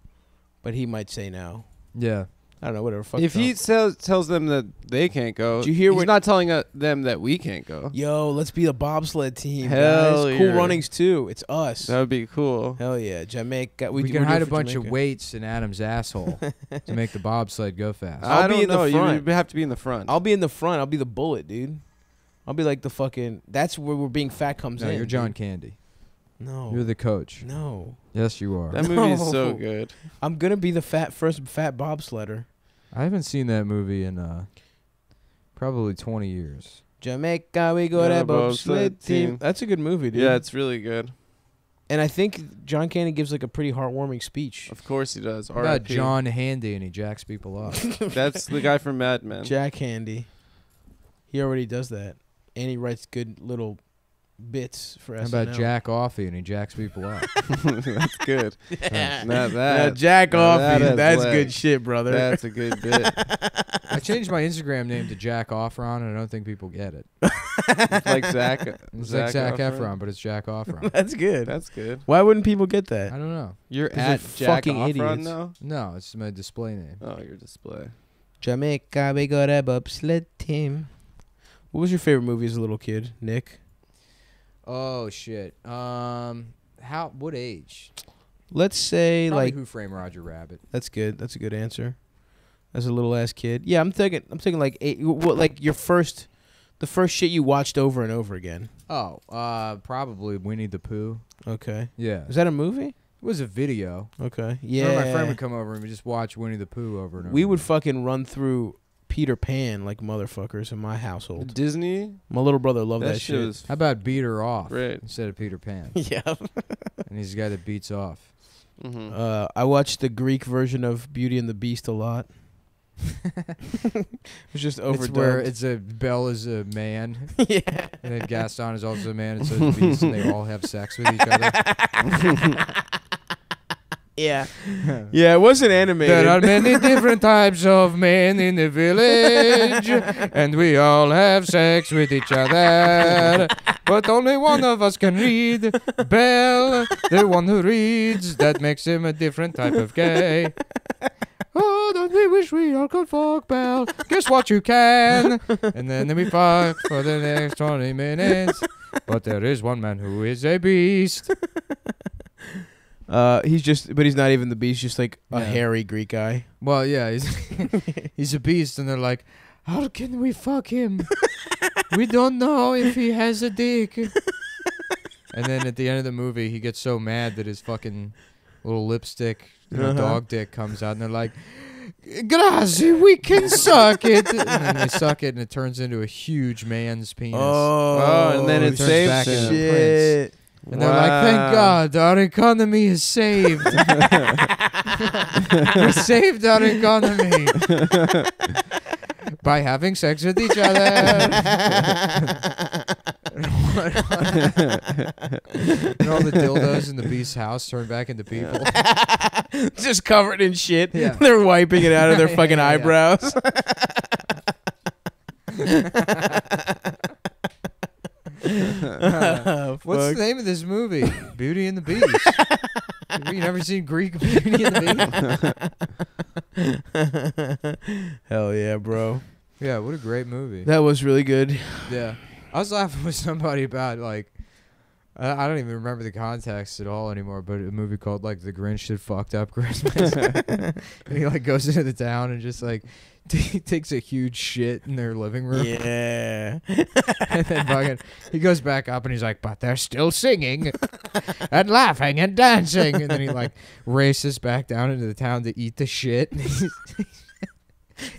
but he might say no. Yeah. I don't know. Whatever. Fuck if he Trump. tells tells them that they can't go, Did you hear he's what- not telling uh, them that we can't go. Yo, let's be a bobsled team, Hell guys. Cool yeah. runnings too. It's us. That would be cool. Hell yeah, Jamaica. We, We, can we're hide doing a for bunch of Jamaica. weights in Adam's asshole to make the bobsled go fast. I'll I be don't in the know. front. You have to be in the front. I'll be in the front. I'll be the bullet, dude. I'll be like the fucking. That's where we're being fat comes no, in. you're John dude. Candy. No. You're the coach. no. Yes, you are. that movie is so good. I'm gonna be the fat first fat bobsledder. I haven't seen that movie in uh, probably 20 years. Jamaica, we go Yeah, to bobsled bobsled team. team. That's a good movie, dude. Yeah, it's really good. and I think John Candy gives like a pretty heartwarming speech. Of course he does. What about R.I.P. John Handy and he jacks people up. That's the guy from Mad Men. Jack Handey. He already does that, and he writes good little bits for us. How SNL. about Jack Offie and he jacks people up? That's good. Yeah. Not Now, that. Jack now off. that that's legs. good shit, brother. That's a good bit. I changed my Instagram name to Jack Offron and I don't think people get it. It's like Zach. It's like Zac Efron, but it's Jack Offron. that's good. That's good. Why wouldn't people get that? I don't know. You're 'Cause at they're Jack fucking Efron idiots. now. No, it's my display name. Oh, your display. Jamaica, we got a bobsled team. What was your favorite movie as a little kid, Nick? Oh shit. Um, how? What age? Let's say Probably like Who Framed Roger Rabbit? that's good. That's a good answer. As a little ass kid, yeah, I'm thinking. I'm thinking like eight. What like your first, the first shit you watched over and over again. Oh, uh, probably Winnie the Pooh. Okay, Yeah, is that a movie? it was a video. Okay, Yeah, my friend would come over and we just watch Winnie the Pooh over and over. we would fucking run through Peter Pan like motherfuckers in my household. Disney. My little brother loved that, that, shit shit. How about Beat Her Off great. instead of Peter Pan? yeah. and he's the guy that beats off. hmm Uh, I watched the Greek version of Beauty and the Beast a lot. it's just It's where overdubbed. it's a Belle is a man, yeah. and then Gaston is also a man, and so is the Beast, and they all have sex with each other. Yeah. Yeah, it wasn't animated. There are many different types of men in the village, and we all have sex with each other. But only one of us can read. Belle, the one who reads, that makes him a different type of gay. Oh, don't we wish we all could fuck Bell? Guess what you can? And then we fuck for the next 20 minutes. But there is one man who is a beast. Uh, he's just, but he's not even the beast. Just like a Yeah. hairy Greek guy. Well, yeah, he's he's a beast, and they're like, "How can we fuck him? we don't know if he has a dick." and then at the end of the movie, he gets so mad that his fucking little lipstick, you know, Uh-huh. dog dick comes out, and they're like, "Grazie, we can suck it." And then they suck it, and it turns into a huge man's penis. Oh, and then it turns saves back into Shit. Prince. And they're like, "Thank God, our economy is saved. we saved our economy by having sex with each other." and all the dildos in the beast's house turn back into people. just covered in shit. Yeah. They're wiping it out of their Yeah, fucking yeah, yeah. eyebrows. What's the name of this movie? Beauty and the Beast. Have you never seen Greek Beauty and the Beast? Hell yeah, bro. Yeah, what a great movie. That was really good. Yeah, I was laughing with somebody about like I, I don't even remember the context at all anymore, but a movie called like The Grinch that fucked up Christmas, and he like goes into the town and just like t- takes a huge shit in their living room, Yeah. and then fucking he goes back up and he's like, but they're still singing and laughing and dancing, and then he like races back down into the town to eat the shit.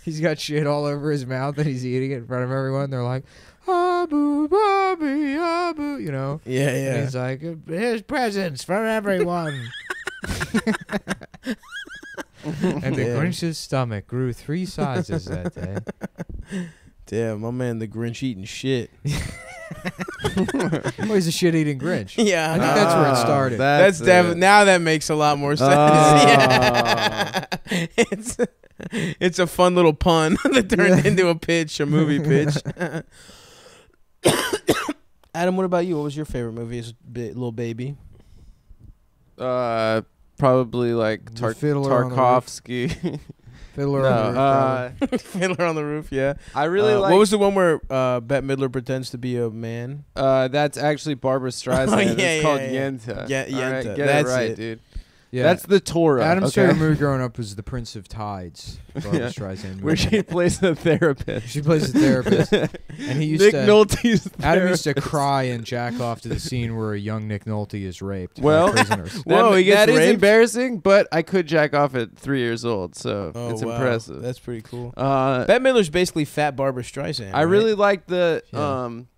He's got shit all over his mouth and he's eating it in front of everyone. They're like, Abu Bobby, Abu, you know. Yeah, And yeah. he's like, here's presents for everyone. and the Yeah. Grinch's stomach grew three sizes that day. Damn, my man, the Grinch eating shit. Oh, he's a shit-eating Grinch. yeah, I think that's where it started. That's it. definitely now that makes a lot more sense. Oh. yeah. it's it's a fun little pun that turned Yeah. into a pitch, a movie pitch. Adam, what about you? What was your favorite movie as a bi- little baby? Uh, probably like Tar- Fiddler on the Roof. Tarkovsky. Fiddler no, on the Roof, uh, Fiddler on the Roof, yeah. I really Uh, like. what was the one where uh, Bette Midler pretends to be a man? Uh, that's actually Barbra Streisand. Oh, yeah, it's yeah, called yeah. Yentl. Yeah, All right, Yentl. get That's it right, it. dude. Yeah. That's the Torah. Adam okay? favorite movie growing up was The Prince of Tides. Barbra Yeah. Streisand Where she plays the therapist. She plays the therapist. And he used Nick to Nolte's Adam used to cry and jack off to the scene where a young Nick Nolte is raped Well- by. That, Whoa, he gets that is raped? embarrassing, but I could jack off at three years old, so Oh, it's wow. impressive. That's pretty cool. Uh, Bette Midler's basically fat Barbra Streisand. I right? really like the. Yeah. Um,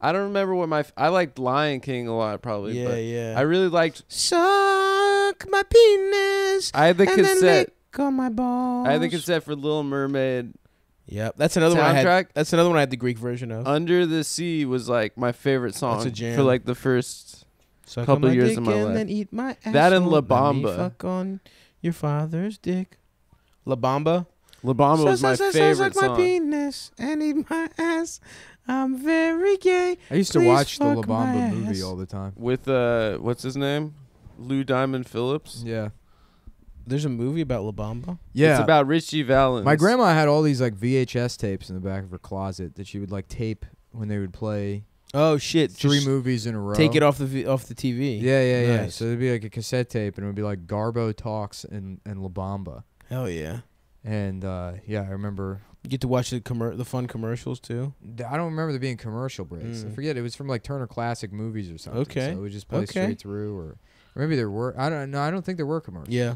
I don't remember what my. f- I liked Lion King a lot, probably. yeah, but yeah. I really liked. suck my penis. I had the and then cassette. lick on my balls. I had the cassette for Little Mermaid. Yep, that's another one I had. That's another one I had the Greek version of. Under the Sea was like my favorite song a jam. for like the first. Suck couple on my years dick of my and life. Then eat my That and asshole. La Let me Bamba. Fuck on your father's dick. La Bamba. La Bamba was my Suck- suck- favorite suck my song. penis and eat my ass. I'm very gay. I used to watch the La Bamba movie all the time. With uh, what's his name? Lou Diamond Phillips. Yeah. There's a movie about La Bamba. Yeah. It's about Ritchie Valens. My grandma had all these like VHS tapes in the back of her closet that she would like tape when they would play Oh shit! three Just movies in a row. Take it off the v- off the TV. Yeah, yeah, yeah. Nice. So it'd be like a cassette tape, and it would be like Garbo Talks and and La Bamba. Hell yeah! And uh, yeah, I remember. You get to watch the commer- the fun commercials too. I don't remember there being commercial breaks. I Mm. forget. It was from like Turner Classic Movies or something. Okay. So it would just play Okay. straight through, or, or maybe there were. I don't know. I don't think there were commercials. Yeah.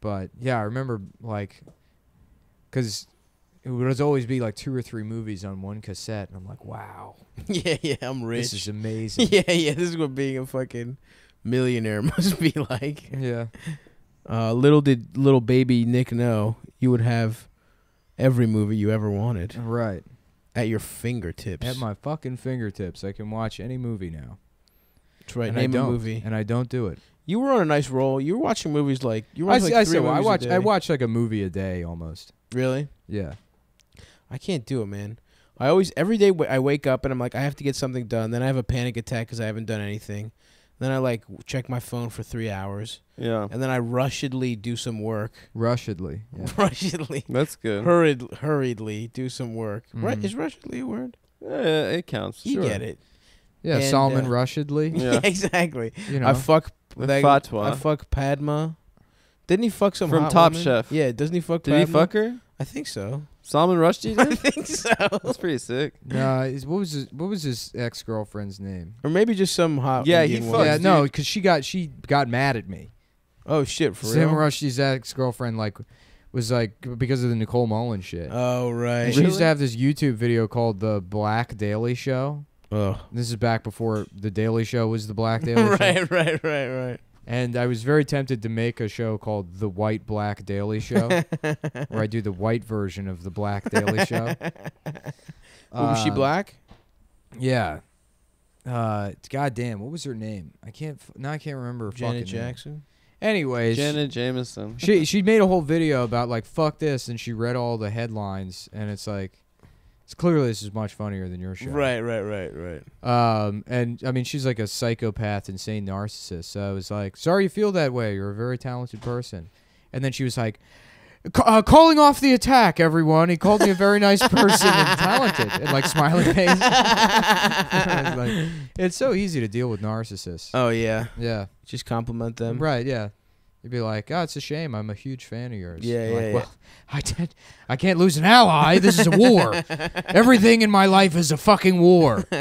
But yeah, I remember like, cause it would always be like two or three movies on one cassette, and I'm like, wow, yeah, yeah. I'm rich. this is amazing. yeah, yeah. This is what being a fucking millionaire must be like. yeah. Uh, little did little baby Nick know you would have every movie you ever wanted Right. at your fingertips. At my fucking fingertips, I can watch any movie now. That's right. and Name I a don't, movie. and I don't do it. You were on a nice roll. You were watching movies like you were I, watching like I three say, well, I movies a watch. I day. watch like a movie a day almost. Really? Yeah. I can't do it, man. I always every day w- I wake up and I'm like I have to get something done. Then I have a panic attack because I haven't done anything. Then I like check my phone for three hours, Yeah, and then I rushedly do some work. Rushedly. Yeah. rushedly, that's good. hurried, hurriedly do some work. Ru- Mhm. is rushedly a word? Yeah, it counts. You sure. get it. Yeah. And, Solomon uh, Rushedly. Yeah. exactly. You know. I fuck The that. fatwa. I fuck Padma. Didn't he fuck some From hot Top woman? Chef. Yeah, doesn't he fuck? Did he fuck her? I think so. Salman Rushdie I think so. That's pretty sick. Nah, is- what was his, what was his ex girlfriend's name? Or maybe just some hot. Yeah, he Indian fucks, yeah, dude. no, because she got she got mad at me. Oh shit, for Sam real. Rushdie's ex girlfriend like was like because of the Nicole Mullen shit. Oh right. And She used to have this YouTube video called the Black Daily Show. Oh. This is back before the Daily Show was the Black Daily Show. right, right, right, right. And I was very tempted to make a show called The White Black Daily Show, where I do the white version of the Black Daily Show. Oh, was she Uh, black? Yeah. Uh, goddamn, what was her name? I can't. F- now I can't remember. Her Janet fucking name. Jackson. Anyways, Janet Jameson. she she made a whole video about like fuck this, and she read all the headlines, and it's like So clearly, this is much funnier than your show. Right, right, right, right. Um, and I mean, she's like a psychopath, insane narcissist. So I was like, sorry you feel that way. You're a very talented person. And then she was like, uh, calling off the attack, everyone. He called me a very nice person and talented, and like smiling face. Like, it's so easy to deal with narcissists. Oh yeah, yeah, just compliment them. right. Yeah, you'd be like, oh, it's a shame. I'm a huge fan of yours. Yeah, I'm yeah, like, yeah. Well, I did. I can't lose an ally. This is a war. Everything in my life is a fucking war.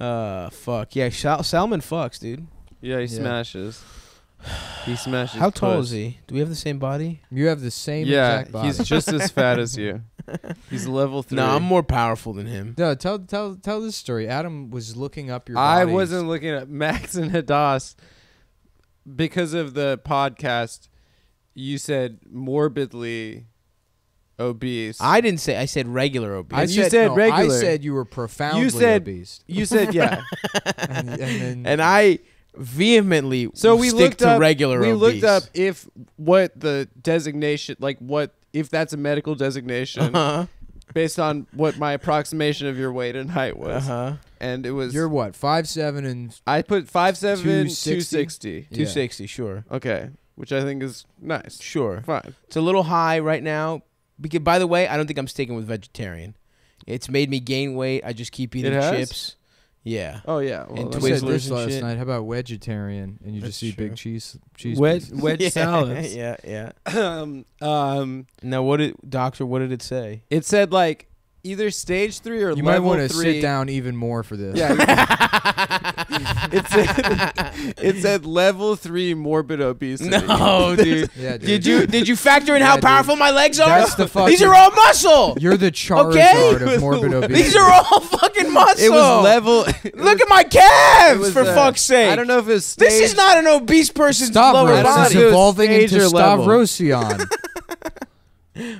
Uh, fuck yeah, Sal- Salmon fucks, dude. Yeah, he Yeah. smashes. He smashes. How tall puss. is he? Do we have the same body? You have the same Yeah, exact body. he's just as fat as you. He's level three. No, I'm more powerful than him. No, tell tell tell this story. Adam was looking up your. I wasn't looking at Max and Hadas because of the podcast. You said morbidly obese. I didn't say. I said regular obese. I And you said, said no, regular. I said you were profoundly said- obese. you said yeah. and, and then and I vehemently So we stick looked to up regular We obese. looked up if what the designation, like what if that's a medical designation Uh-huh. Based on what my approximation of your weight and height was, Uh-huh. and it was. you're what five seven and I put five seven, 260? two sixty. Yeah. 260, sure. Okay, which I think is nice. Sure. Fine. It's a little high right now. Because, by the way, I don't think I'm sticking with vegetarian. It's made me gain weight. I just keep eating It has? chips. Yeah. Oh yeah. Well, And makes said Twizzlers this and last shit. night. How about vegetarian? And you That's just eat true. big cheese cheese. Wedge pieces? wedge yeah, salads. Yeah, yeah. um, um, Now, what did doctor? What did it say? it said like either stage three or You might want to sit down even more for this. Yeah. it said it said level three morbid obesity. No, dude. yeah. Dude. Did you did you factor in Yeah, how dude. powerful my legs are? That's the fucking. These are all muscle. You're the Charizard Okay? of morbid obesity. These are all fucking muscle. It was level. it Look was- at my calves, was, for uh, fuck's sake. I don't know if it was. This is not an obese person's lower Stavros body. is evolving Stage into or level. Stavrosian.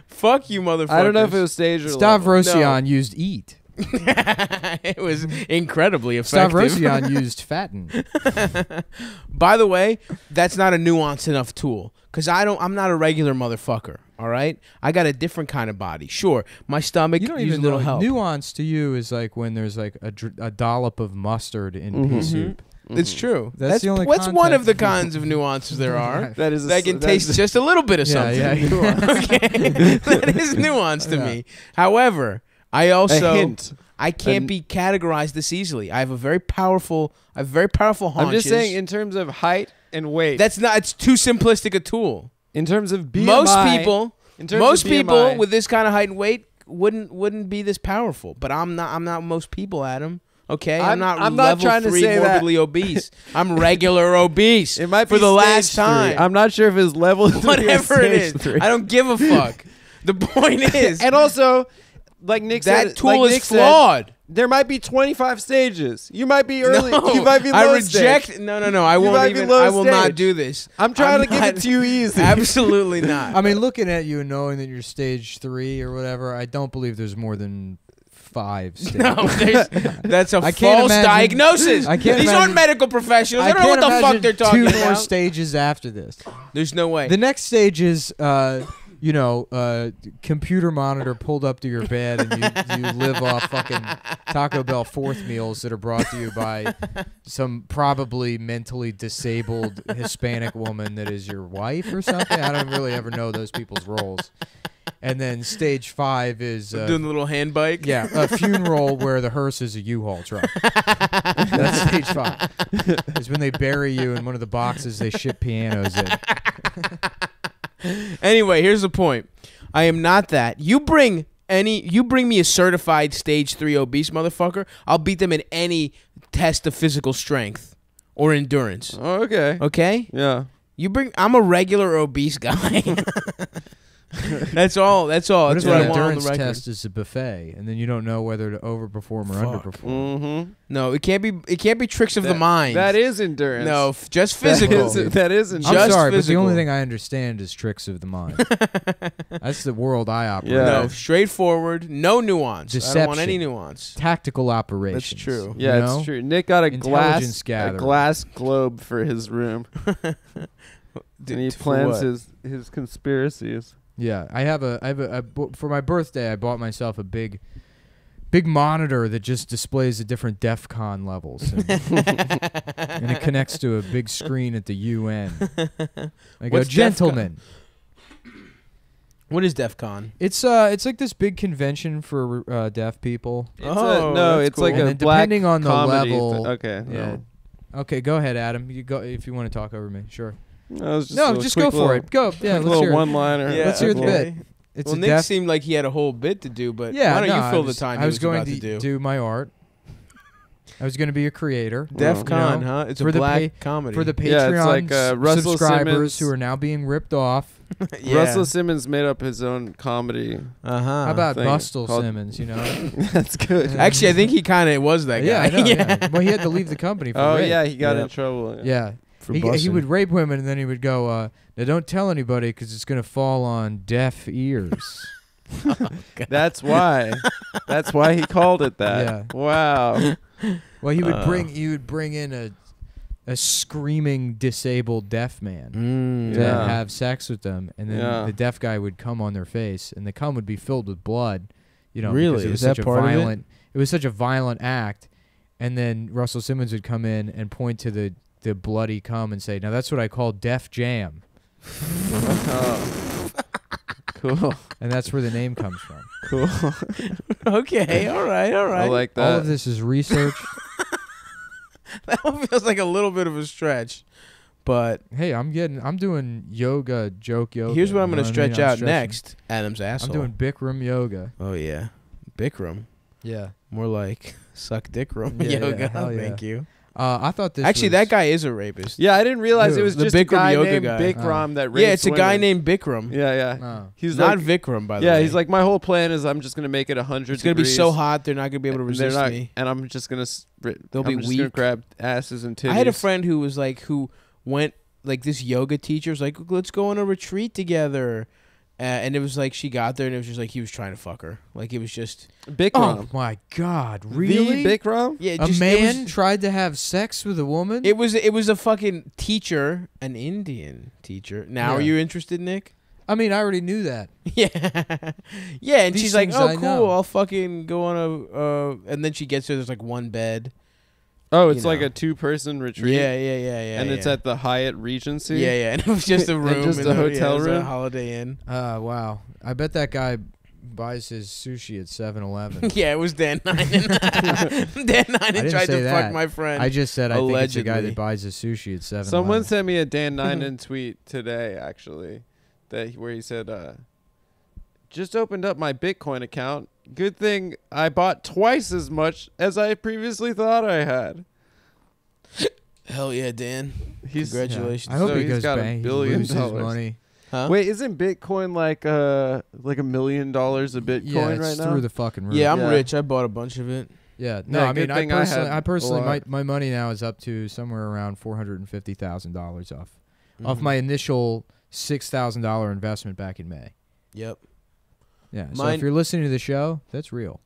Fuck you, motherfucker. I don't know if it was stage or level. Stavrosian used eat. it was incredibly effective. Stavrosian used fatten. By the way, that's not a nuanced enough tool because I don't. I'm not a regular motherfucker. All right, I got a different kind of body. Sure, my stomach You don't needs even a little know. help. Nuance to you is like when there's like a, dr- a dollop of mustard in pea Mhm. soup. It's true. That's That's, the only what's one of the kinds of nuances there are. That is a that can that's- taste just a little bit of Yeah, something. yeah, nuance. okay, that is nuance to Yeah. me. However, I also. I can't An- be categorized this easily. I have a very powerful, I have very powerful haunches. I'm just saying, in terms of height and weight. that's not. It's too simplistic a tool. in terms of BMI. most people, in terms most of people with this kind of height and weight wouldn't wouldn't be this powerful. But I'm not. I'm not most people, Adam. Okay, I'm, I'm- not. I'm not trying to three say that. morbidly obese. I'm regular obese. It might be for the last three. time. I'm not sure if it's level three Whatever it is, three. I don't give a fuck. the point is and also, like Nick that said, tool like is Nick said, flawed. there might be 25 stages. You might be early. No, you might be low I reject. stage. No, no, no. I You won't even. I will not do this. I'm trying I'm to give it to you easy. Absolutely not. I mean, looking at you and knowing that you're stage three or whatever, I don't believe there's more than five stages. No, there's, that's a I can't false imagine- diagnosis. I can't These imagine- aren't medical professionals. I, I don't know what the fuck they're talking two about. more stages after this. There's no way. The next stage is, uh, you know, uh, computer monitor pulled up to your bed, and you, you live off fucking Taco Bell fourth meals that are brought to you by some probably mentally disabled Hispanic woman that is your wife or something. I don't really ever know those people's roles. And then stage five is uh, Doing the little hand bike. yeah, a funeral where the hearse is a U-Haul truck. That's stage five. Is when they bury you in one of the boxes they ship pianos in. Anyway, here's the point. I am not that. You bring any you bring me a certified stage 3 obese motherfucker, I'll beat them in any test of physical strength or endurance. Oh, okay. Okay? Yeah. You bring I'm a regular obese guy. that's all. That's all. What That's if what the I want on the endurance record. test is a buffet, and then you don't know whether to overperform or Fuck. underperform? Mm-hmm. No, it can't be it can't be tricks of the That- mind. That is endurance. No, f- just physical. is- that is I'm endurance. Just sorry, but the physical. only thing I understand is tricks of the mind. That's the world I operate. Yeah. No, straightforward, no nuance. I don't want any Deception. nuance. Tactical operations. That's true. Yeah, you it's true. Nick got a glass Intelligence a glass globe for his room, and he For plans what? his his conspiracies. Yeah, I have a I have a, I bu- for my birthday I bought myself a big big monitor that just displays the different DEF CON levels and, and it connects to a big screen at the UN. I go, What's DEF CON? gentlemen. What is DEF CON? It's uh it's like this big convention for uh, deaf people. It's Oh, a, no, that's it's like. And a then black depending on the comedy thi- level- okay. Yeah. no. Okay, go ahead, Adam. You go if you want to talk over me. Sure. No, it's just no, a just quick go for little- it. Go. Yeah, let's little hear it. one-liner. Yeah, Let's hear the bit. It's well, Nick deaf. seemed like he had a whole bit to do, but yeah, why don't no, you I fill was, the time? I he was going about to to do. my art. I was going to be a creator. DEF CON, you know, huh? It's for a the black pa- comedy for the Patreon Yeah, like, uh, subscribers Simmons- who are now being ripped off. yeah. Russell Simmons made up his own comedy. Uh huh. How about Bustle Simmons? You know. That's good. Actually, I think he kind of was that guy. yeah, I know. yeah. Well, he had to leave the company for Oh rape. yeah, he got Yeah. in trouble. Yeah. For He, he would rape women and then he would go, uh, "Now don't tell anybody because it's going to fall on deaf ears." That's why. That's why he called it that. Yeah. Wow. well, he would Uh. bring he would bring in a a screaming disabled deaf man. Mm. to Yeah. have sex with them, and then Yeah. the deaf guy would come on their face, and the cum would be filled with blood. You know, Really? because it was Is that such part a of it? violent. It? was such a violent act, and then Russell Simmons would come in and point to the the bloody cum and say, "Now that's what I call Def Jam," Oh. cool. and that's where the name comes from. Cool. Okay, all right, all right. I like that. All of this is research. that one feels like a little bit of a stretch, but hey, I'm getting, I'm doing yoga, joke yoga. here's what I'm gonna know I mean? stretch I'm out stretching. next. Adam's asshole. I'm doing Bikram yoga. oh yeah, Bikram. Yeah. More like suck dick room Yeah, yeah, yoga. hell yeah. Thank you. Uh, I thought this Actually, was- that guy is a rapist. yeah, I didn't realize Who? it was The just a Bikram guy yoga named guy. Bikram that rapes yeah, it's a guy women. named Bikram. Yeah, yeah. Oh. He's Not like, Vikram, by the way. yeah, he's like, my whole plan is I'm just gonna make it a hundred. it's gonna be so hot they're not gonna be able to and they're resist not- me. and I'm just gonna. s- ri- They'll I'm be just gonna weak. grab asses and titties. I had a friend who was like, who went like this yoga teacher was like, let's go on a retreat together. Uh, and it was like she got there and it was just like he was trying to fuck her. Like it was just Bikram. Oh my God! Really? The Bikram. yeah, a man was, tried to have sex with a woman. it was it was a fucking teacher, an Indian teacher. Now are you interested, Nick? I mean, I already knew that. Yeah, yeah. And These she's like, "Oh, I cool. know. I'll fucking go on a." Uh, and then she gets there. There's like one bed. Oh, You it's like know. a two-person retreat. Yeah, yeah, yeah, yeah. and it's at the Hyatt Regency. yeah, yeah. And it was just a And room, just in a yeah, hotel it was a room? Holiday Inn. Uh, wow. I bet that guy buys his sushi at 7-Eleven. yeah, it was Dan Nine. Dan Nine didn't tried to that. fuck my friend. I just said I think it's the guy that buys his sushi at 7 Someone sent me a Dan Nainan tweet today, actually, that where he said, uh, "Just opened up my Bitcoin account. Good thing I bought twice as much as I previously thought I had." Hell yeah, Dan. He's Congratulations. I hope So he he's goes got a bang. billion dollars. money. Huh? Wait, isn't Bitcoin like uh like a million dollars a Bitcoin yeah, it's right through now? the fucking roof. Yeah, I'm Yeah. rich. I bought a bunch of it. Yeah, no, Yeah, I mean, I thing I personally, had I, a personally, my my money now is up to somewhere around four hundred and fifty thousand dollars off off Mhm. my initial six thousand dollar investment back in May. Yep. Yeah, so Mine- if you're listening to the show, that's real.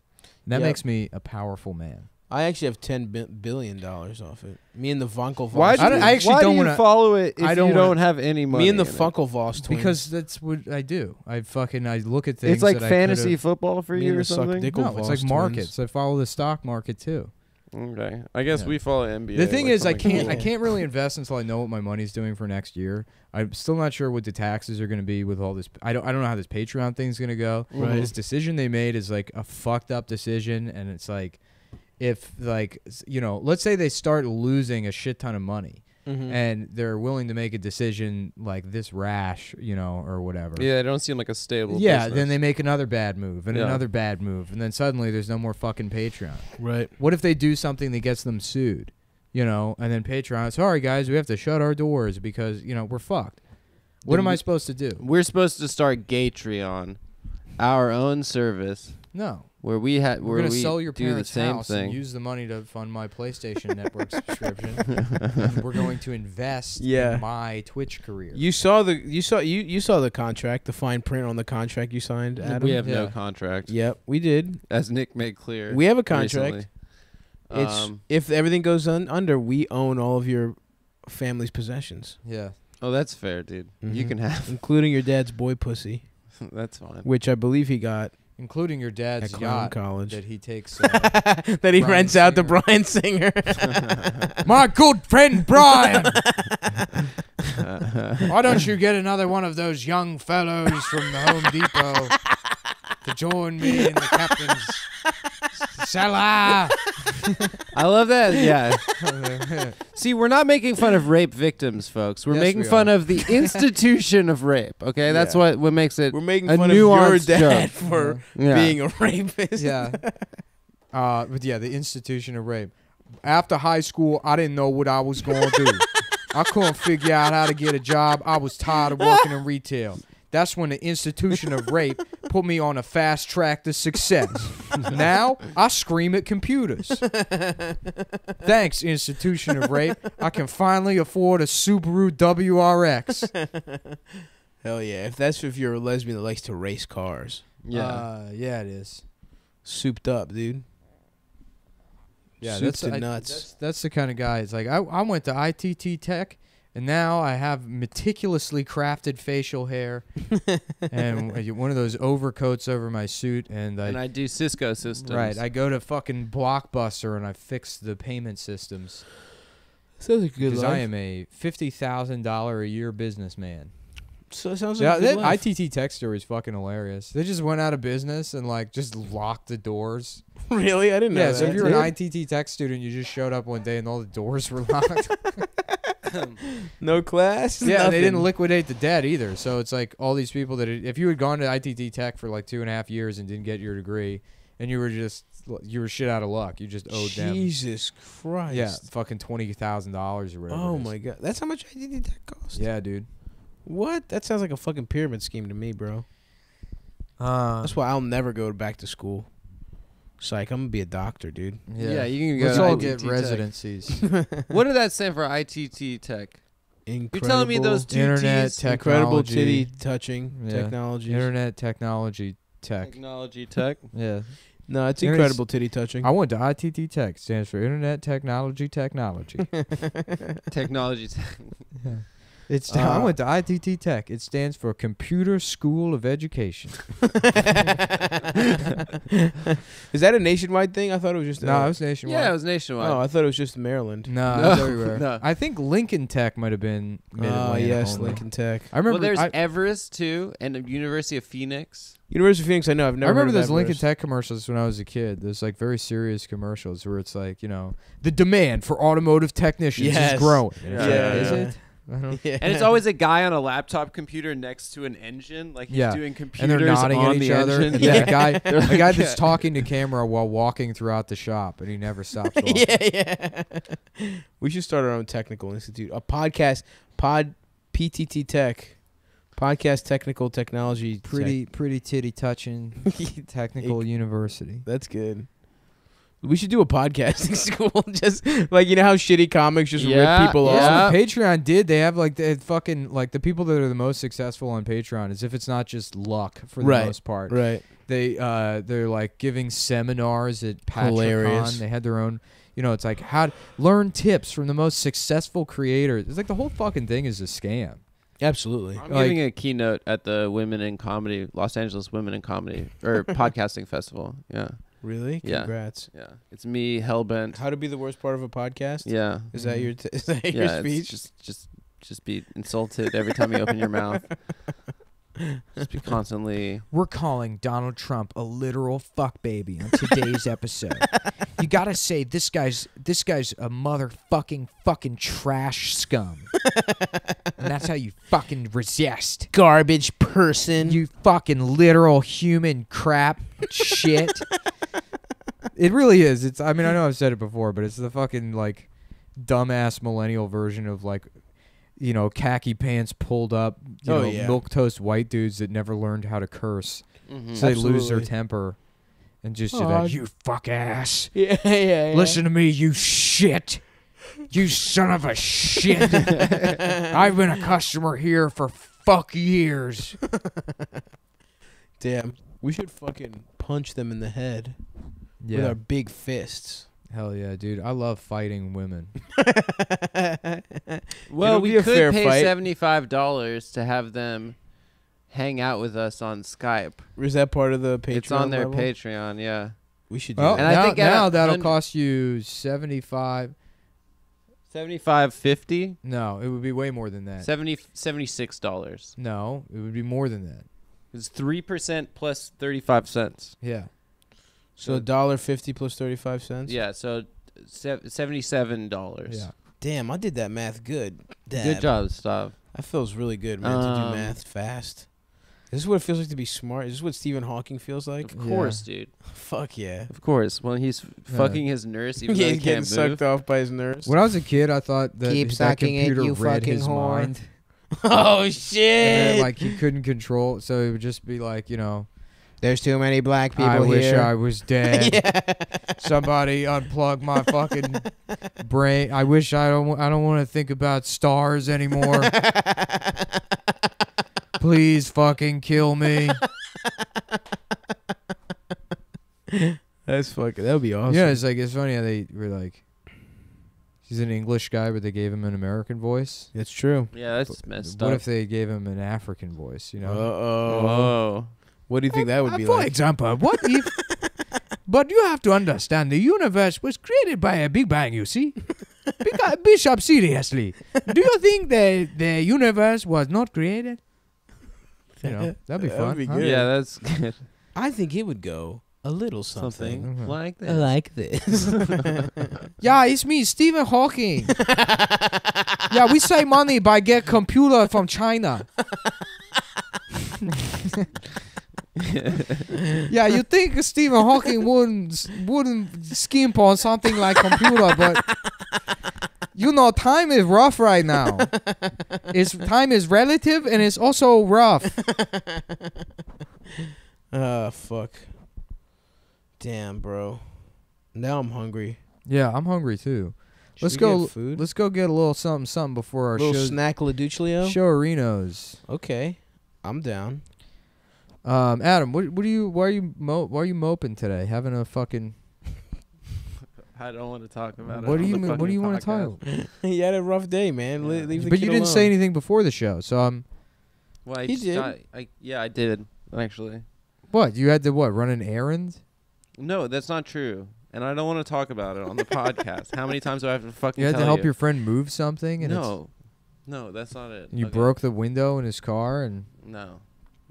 And that Yep. makes me a powerful man. I actually have ten bi- billion dollars off it. Me and the Funkelvoss. Why do I you, don't- I actually why don't do you wanna- follow it if I don't you wanna- don't have any money? Me and the in it? Funkelvoss twins. Because that's what I do. I fucking I look at things. It's like that I fantasy could've- football for Me you and or the suck something. dick- No, it's like Voss markets. I follow the stock market too. Okay, I guess Yeah. we follow NBA. The thing like is, I can't I can't really invest until I know what my money's doing for next year. I'm still not sure what the taxes are going to be with all this. I don't I don't know how this Patreon thing's going to go. Right. This decision they made is like a fucked up decision, and it's like if like you know, let's say they start losing a shit ton of money, Mhm. and they're willing to make a decision like this rash, you know, or whatever. Yeah, they don't seem like a stable. Yeah, business. then they make another bad move and Yeah. another bad move, and then suddenly there's no more fucking Patreon. right. What if they do something that gets them sued? You know, and then Patreon, sorry guys, we have to shut our doors because you know we're fucked. What Then am I supposed to do? We're supposed to start Gatreon, our own service No, where we had we're where gonna we sell your do the same house thing. and use the money to fund my PlayStation Network subscription. and we're going to invest Yeah. in my Twitch career. You saw the you saw you you saw the contract, the fine print on the contract you signed, Adam. we have no contract, Yep, we did. as Nick made clear. We have a contract. recently. It's Um, if everything goes un- under, we own all of your family's possessions, yeah, oh, that's fair, dude. You Mhm. can have. including your dad's boy pussy. That's fine. which I believe he got including your dad's Clown yacht College. that he takes. Uh, that he Bryan rents out to Singer. Bryan Singer. My good friend Bryan. Why don't you get another one of those young fellows from the Home Depot to join me in the captain's cellar? I love that. Yeah. See, we're not making fun of rape victims, folks. We're Yes, making we fun are. of the institution of rape. Okay, that's Yeah. what what makes it. We're making A fun of your nuanced dad joke. for Yeah. being a rapist. yeah. Uh, but yeah, the institution of rape. After high school, I didn't know what I was going to do. I couldn't figure out how to get a job. I was tired of working in retail. That's when the institution of rape put me on a fast track to success. now I scream at computers. Thanks, institution of rape. I can finally afford a Subaru WRX. Hell yeah! If that's if you're a lesbian that likes to race cars, yeah. uh, yeah, it is. souped up, dude. Yeah, Soup that's to I- nuts. That's, that's the kind of guy. It's like I, I went to ITT Tech, and now I have meticulously crafted facial hair, and one of those overcoats over my suit, and I, and I do Cisco systems. right. I go to fucking Blockbuster and I fix the payment systems Sounds like a good because I am a fifty thousand dollar a year businessman. So it sounds Yeah, like a good that life. ITT Tech story is fucking hilarious. They just went out of business and like just locked the doors. really? I didn't know Yeah, that. so if you're an. ITT Tech student, you just showed up one day and all the doors were locked. no class. Yeah, and they didn't liquidate the debt either. So it's like all these people that if you had gone to ITT Tech for like two and a half years and didn't get your degree, and you were just you were shit out of luck. You just owed them. Jesus Christ. Yeah, fucking twenty thousand dollars or whatever. Oh it is. my god, that's how much ITT Tech cost. Yeah, dude. What? That sounds like a fucking pyramid scheme to me, bro. Uh, That's why I'll never go back to school. Psych, I'm gonna be a doctor, dude. yeah. Yeah, you can go. Let's to all get Tech. residencies. What did that stand for? ITT Tech. Incredible, You're telling me those two Internet T's? incredible titty touching Yeah. technology. Internet technology tech. Technology Tech. Yeah. No, it's Internet- incredible titty touching. I went to ITT Tech. Stands for Internet Technology Technology. Technology Tech. It's I Uh, went to ITT Tech. It stands for Computer School of Education. Is that a nationwide thing? I thought it was just. No, uh, it was nationwide. Yeah, it was nationwide. Oh, I thought it was just Maryland. No, No, it's everywhere. no. I think Lincoln Tech might have been Oh Atlantic yes, only. Lincoln Tech, I remember. well, there's I, Everest too, and the University of Phoenix. University of Phoenix. I know. I've never. I remember heard of those Lincoln Tech commercials when I was a kid. There's like very serious commercials where it's like, you know, the demand for automotive technicians Yes. is growing. And it's Yeah, is it? I uh-huh. don't, Yeah. And it's always a guy on a laptop computer next to an engine, like he's Yeah. doing and computers they're nodding on at each the other. engine. And then the guy, They're the like, guy that's talking to camera while walking throughout the shop, and he never stops walking. yeah, yeah. we should start our own technical institute, a podcast, pod, PTT Tech, podcast technical technology. Pretty, pretty titty touching technical university. That's good. We should do a podcasting school, just like you know how shitty comics just Yeah, rip people Well, yeah. off. Patreon did. They have like the fucking like the people that are the most successful on Patreon. As if it's not just luck for the Right, most part. Right. They uh they're like giving seminars at Hilarious. PatreCon. They had their own. You know, it's like how to learn tips from the most successful creators. It's like the whole fucking thing is a scam. Absolutely. I'm Like- giving a keynote at the Women in Comedy, Los Angeles Women in Comedy or podcasting festival. Yeah, Really? Yeah. Congrats. yeah. It's me, Hellbent. How to be the worst part of a podcast? Yeah, Is that mm-hmm. your t- is that your yeah. It's speech? just, just, just be insulted every time you open your mouth. Just be constantly. We're calling Donald Trump a literal fuck baby on today's episode. You gotta say this guy's this guy's a motherfucking fucking trash scum, and that's how you fucking resist. Garbage person. You fucking literal human crap shit. It really is. It's. I mean, I know I've said it before, but it's the fucking like dumbass millennial version of like, you know, khaki pants pulled up, you Oh, know, yeah. milk toast white dudes that never learned how to curse, Mhm. so they lose their temper, and just do Aw. that. You fuck ass. yeah, yeah, yeah. Listen to me, you shit. You son of a shit. I've been a customer here for fuck years. Damn. We should fucking punch them in the head with Yeah. our big fists. Hell yeah, dude. I love fighting women. Well, It'll we could pay fight. seventy-five dollars to have them hang out with us on Skype. Is that part of the Patreon? it's on their level? Patreon, yeah. We should do Well, that. And I now, think at a now that'll hundred- cost you seventy five. Seventy-five fifty. No, it would be way more than that. 70 76 dollars. No, it would be more than that. It's three percent plus thirty-five cents. Yeah. So a dollar fifty plus thirty five cents. Yeah, so seventy-seven dollars. Yeah. Damn, I did that math good. Good job, Stav. That feels really good, man. to do Um, math fast. This is what it feels like to be smart. Is this what Stephen Hawking feels like? Of course, dude. Fuck yeah. Of course. When he's fucking his nurse, even yeah, though he he's getting can't move. sucked off by his nurse. When I was a kid, I thought that Keep that sucking it, computer you read fucking his whore. mind. oh And shit! then, like he couldn't control, so it would just be like, you know, There's too many black people here. I wish. I was dead. yeah. Somebody unplug my fucking brain. I wish I don't. I don't want to think about stars anymore. Please fucking kill me. That's fucking. That would be awesome. Yeah, it's like it's funny how they were like, he's an English guy, but they gave him an American voice. that's true. Yeah, that's messed what up. What if they gave him an African voice? You know. Uh know. oh. Whoa. What do you think that would be for like? For example, what if? but you have to understand, the universe was created by a Big Bang. You see, because, Bishop, seriously, do you think the the universe was not created? You know, that'd be That'd fun. be huh? Yeah, that's good. I think it would go a little something, Something Mhm. like that. like this. Yeah, it's me, Stephen Hawking. yeah, we save money by get computer from China. yeah, you think Stephen Hawking wouldn't wouldn't skimp on something like computer, but you know, time is rough right now. It's time is relative and it's also rough. Ah, fuck. Damn, bro. Now I'm hungry. Yeah, I'm hungry too. Should Let's go. get food. Let's go get a little something something before our little show. snack Laduccio. Show arenos. Okay, I'm down. Um, Adam, what what are you? Why are you mo- Why are you moping today? Having a fucking. I don't want to talk about it. What do you mean? What do fucking you want to talk? about? you had a rough day, man. Le- Yeah. leave the But kid you didn't say anything before the show, so um, Well, I He did. got- I, yeah, I did actually. what you had to what run an errand? No, that's not true. And I don't want to talk about it on the podcast. How many times do I have to fucking You had tell to help you? your friend move something, and it's- no, no, that's not it. and you Okay. broke the window in his car, and No,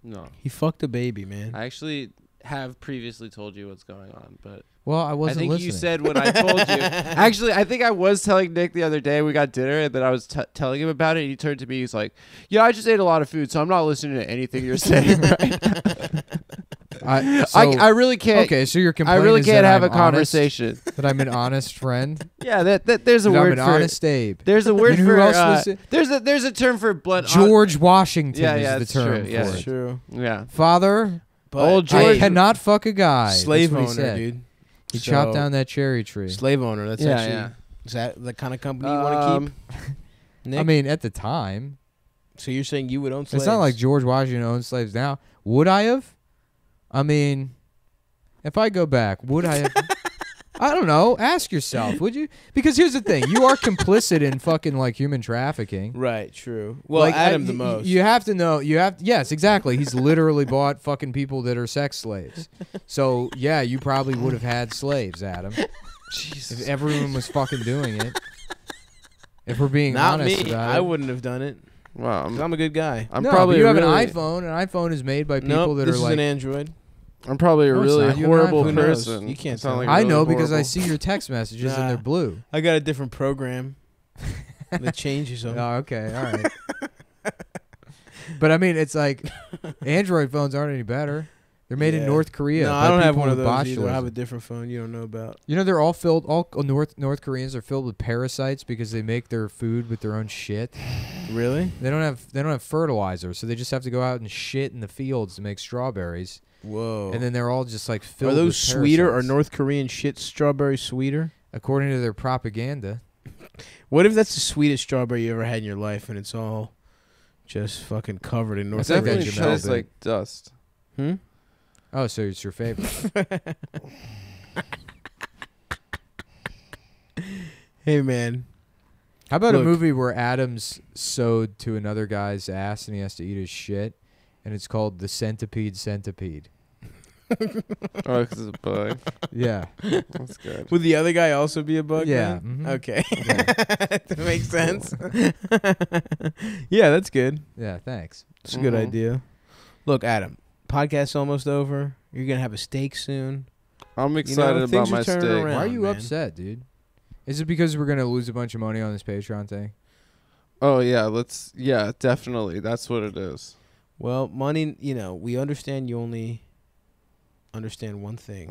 no. He fucked a baby, man. I actually have previously told you what's going on, but well, I wasn't I think listening. you said what I told you. Actually, I think I was telling Nick the other day we got dinner and then I was t- telling him about it. And he turned to me. He's like, "Yeah, I just ate a lot of food, so I'm not listening to anything you're saying." right? I, so, I, I really can't. okay, so your I complaint really is can't that have I'm a conversation. honest, that I'm an honest friend. yeah, that, that there's a that I'm word an for honest Abe. there's a word And who for else uh, was it? there's a there's a term for blunt. George Washington Yeah, is yeah, the term true, yeah. for That's it. true. yeah. Father, But Old I George- cannot fuck a guy. That's slave what he owner, said. dude. He So- chopped down that cherry tree. Slave owner. That's Yeah, actually. yeah. Is that the kind of company you want Um, to keep? Nick? I mean, at the time, so you're saying you would own slaves? it's not like George Washington owned slaves now. Would I have? I mean, if I go back, would I have? I don't know. Ask yourself, would you? Because here's the thing: you are complicit in fucking like human trafficking. Right. True. Well, like, Adam I- the most. You have to know. You have. Yes, exactly. He's literally bought fucking people that are sex slaves. So yeah, you probably would have had slaves, Adam, Jesus. if everyone was fucking doing it. If we're being not honest me. about I wouldn't have done it. Wow. 'cause I'm, I'm a good guy. I'm no, probably but you have really, an iPhone. An iPhone is made by people nope, that this are is like. an Android. I'm probably a No, it's really not. You have an horrible iPhone. Who knows? person. You can't sound tell. like I really know because I horrible. see your text messages and they're blue. I got a different program that changes them. Oh, okay, all right. but I mean, it's like Android phones aren't any better. They're made in Yeah. North Korea. no, by I don't have people one of with those either. I have a different phone you don't know about. You know, they're all filled. All North North Koreans are filled with parasites because they make their food with their own shit. Really? They don't have they don't have fertilizer, so they just have to go out and shit in the fields to make strawberries. Whoa. And then they're all just like filled. are those with sweeter or North Korean shit strawberry sweeter? According to their propaganda. What if that's the sweetest strawberry you ever had in your life and it's all just fucking covered in It North like that definitely Korean Jamel tastes like dust. Hmm? Oh, so it's your favorite? Hey man. How about Look. a movie where Adam's sewed to another guy's ass and he has to eat his shit, and it's called the Centipede Centipede. Oh, 'cause it's a bug. Yeah, That's good. Would the other guy also be a bug? yeah. then? mhm. Okay. Yeah. that makes sense. yeah, that's good. Yeah, thanks. It's a good Mhm. idea. Look, Adam, podcast's almost over. You're gonna have a steak soon. I'm excited about things are my steak. around. Why are you man. upset, dude? Is it because we're gonna lose a bunch of money on this Patreon thing? Oh yeah, let's. Yeah, definitely. That's what it is. Well, money. You know, we understand you only understand one thing: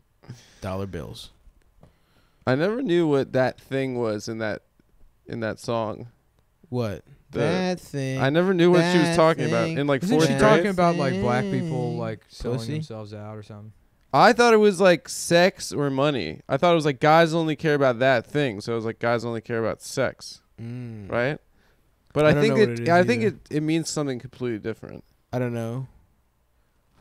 dollar bills. I never knew what that thing was in that in that song. What? The- that thing. I never knew what she was That talking about in like Isn't fourth she That grade. talking about like black people like selling Pussy? themselves out or something? I thought it was like sex or money. I thought it was like guys only care about that thing. So it was like guys only care about sex, Mm. right? But I I, think know what it, it is I think it, it means something completely different. I don't know.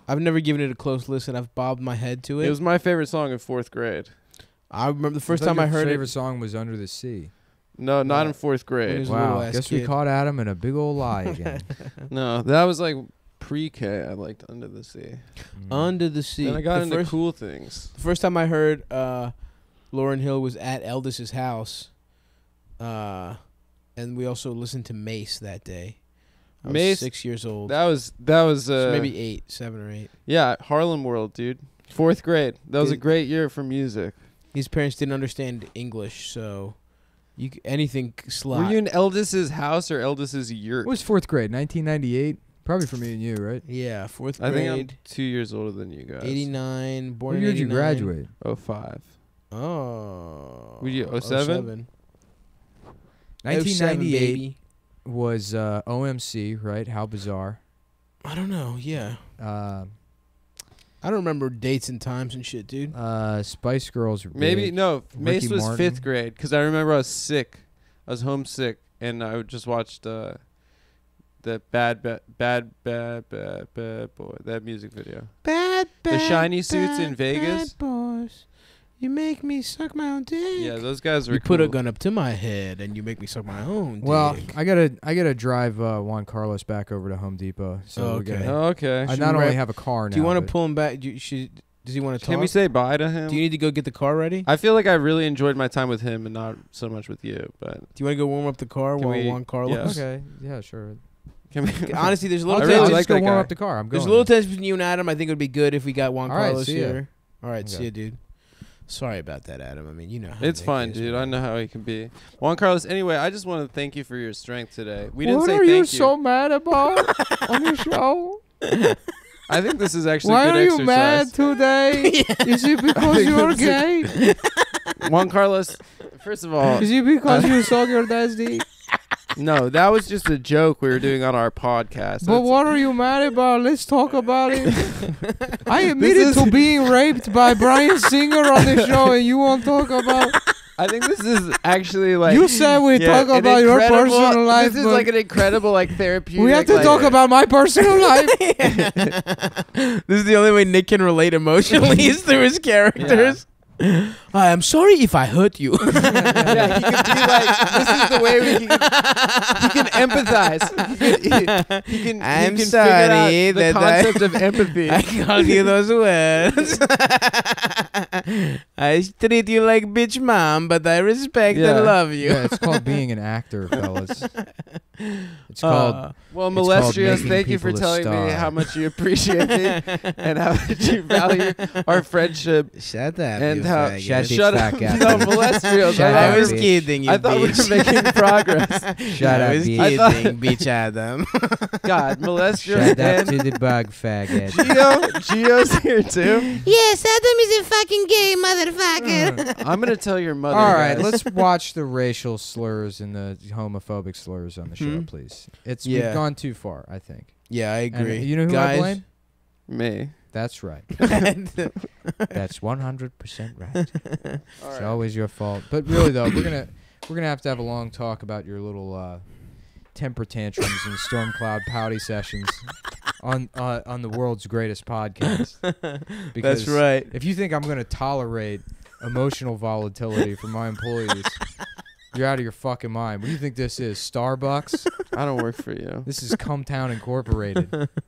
I've never given it a close listen. I've bobbed my head to it. It was my favorite song in fourth grade. I remember the first thought time I your heard favorite it. song was Under the Sea. No, not No. in fourth grade. was a little Wow, ass guess we caught Adam in a big old lie again. No, that was like pre-K. I liked Under the Sea. Mm. Under the Sea. Then I got the into first, cool things. the first time I heard uh, Lauryn Hill was at Eldis's house, uh, and we also listened to Mase that day. I was Mace- six years old. That was that was uh, So maybe eight, seven or eight. yeah Harlem World, dude. Fourth grade. That was a great year for music. His parents didn't understand English, so you anything c- slot. Were you in Eldis's house or Eldis's yurt? What was fourth grade? 1998. Probably for me and you, right? yeah, fourth I think I'm two years older than you guys. eighty nine, born What year did you 89. graduate? Oh five. Oh, Were you 07? 07. 07, 1998 baby. was uh, OMC, right? How bizarre. I don't know. Yeah, Uh, I don't remember dates and times and shit, dude. uh, Spice Girls. were Maybe big. no. Mase Ricky was Martin. fifth grade because I remember I was sick. I was homesick and I would just watched uh, the bad bad bad bad bad bad boy that music video. Bad, bad. The shiny suits in Vegas? Bad boys, you make me suck my own dick. Yeah, those guys were. you put a gun up to my head and you make me suck my own. Well, dick. I gotta, I gotta drive uh, Juan Carlos back over to Home Depot. So Oh, we okay. gotta- Oh, okay. I not only have a car now. do you want to pull him back? Do you, should, does he want to talk? Can we say bye to him? Do you need to go get the car ready? I feel like I really enjoyed my time with him and not so much with you. But Do you want to go warm up the car Can while we- Juan Carlos? Okay. Yeah, sure. can we? Honestly, there's a I'll little I really like just go warm guy. up the car. I'm going. There's a little tension between you and Adam. I think it would be good if we got Juan All right, Carlos see ya. here. All right, see you, dude. Sorry about that, Adam. I mean, you know. How It's Nick fine, is, dude. man. I know how he can be. Juan Carlos. Anyway, I just want to thank you for your strength today. We didn't what say thank you What are you. so mad about on your show? I think this is actually Why good are you exercise. mad today? Is it because you're gay? Juan Carlos. First of all, Is it because uh, you suck your dad's dick? No, that was just a joke we were doing on our podcast. But That's- what are you mad about? Let's talk about it. I admitted is- to being raped by Bryan Singer on the show, and you won't talk about. I think this is actually like you said we yeah, talk about your personal life. This is like an incredible like therapeutic. we have to like- talk about my personal life. this is the only way Nick can relate emotionally is through his characters. I am sorry if I hurt you. yeah, he can be like, this is the way we can, he can empathize. He can, he, he can, I'm he can sorry figure out the that I- concept of empathy. I called you those words. I treat you like bitch mom, but I respect Yeah. and love you. yeah, it's called being an actor, fellas. It's called. Uh, well, It's Molestrious, thank you for people a telling me how much you appreciate me and how much you value our friendship. shut up, And you how- faggot. Shut Shut fat up. No, Molestrious. Shut I, up, I was bitch. kidding you, I thought we were making progress. Shut I up, was bitch. I thought- kidding, bitch Adam. God, Molestrious Shut up to the bug, faggot. Geo, Geo's here too. Yes, Adam is a fucking gay motherfucker. I'm gonna tell your mother. All right, guys. let's watch the racial slurs and the homophobic slurs on the show, Hmm? please. It's Yeah. we've gone too far, I think. yeah, I And agree. you know who Guys, I blame? me. That's right. That's That's 100% right. It's always your fault. But really though, we're going to we're going to have to have a long talk about your little uh, temper tantrums and storm cloud pouty sessions on uh, on the world's greatest podcast. Because That's right. If you think I'm going to tolerate emotional volatility from my employees, you're out of your fucking mind. What do you think this is? Starbucks? I don't work for you. This is Cumtown Incorporated.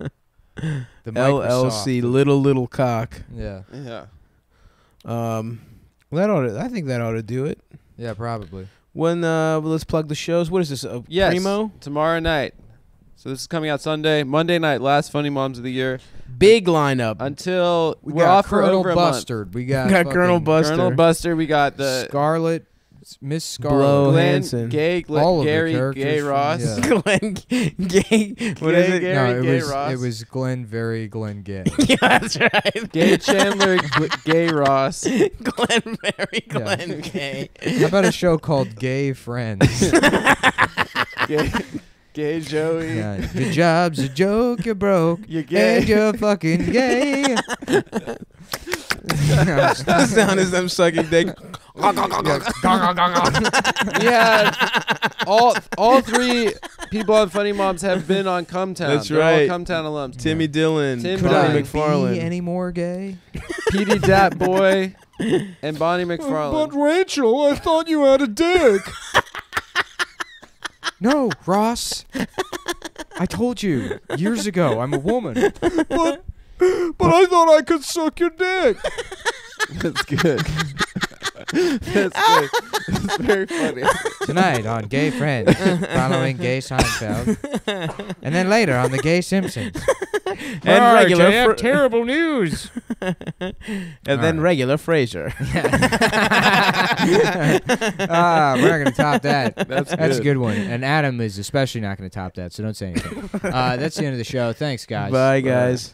The Microsoft. LLC, little little cock. Yeah. Yeah. Um, that ought to, I think that ought to do it. Yeah, probably. When uh, let's plug the shows. What is this? Uh, Yes. Primo, Tomorrow night. So this is coming out Sunday, Monday night, last Funny Moms of the year. big lineup. Until We we're got off for Colonel over a month. Bustard. We got, got Colonel Buster. Colonel Buster. We got the Scarlet, Miss Scarlet. Blow. Glenn, Hansen. Gay, Glenn, All of the Gary, characters Gay from- Ross. yeah. Glenn Gay. What is Gay, it? Gary, no, it Gay was Ross. it was Glenn very Glenn Gay. yeah, that's right. Gay Chandler, Gl- Gay Ross. Glenn Berry, Glenn Gay. How about a show called Gay Friends? Gay, gay Joey. yeah, your job's a joke, you're broke, You're gay. and you're fucking gay. The sound is them sucking dick. yeah, all all three people on Funny Moms have been on Cumtown. That's They're all right. Cumtown alums. Timmy Dillon, Tim Could Bonnie I McFarlane. be any more gay? Petey Dat Boy and Bonnie McFarlane. But Rachel, I thought you had a dick. no, Ross. I told you years ago I'm a woman. But but I thought I could suck your dick. That's good. That's good. That's very funny. Tonight on Gay Friends, following Gay Seinfeld, and then later on the Gay Simpsons. and regular, Fr- terrible news. and then Alright. regular Frasier. ah, we're not gonna top that. That's That's a good. good one. And Adam is especially not gonna top that. So don't say anything. Uh, that's the end of the show. Thanks, guys. Bye, guys.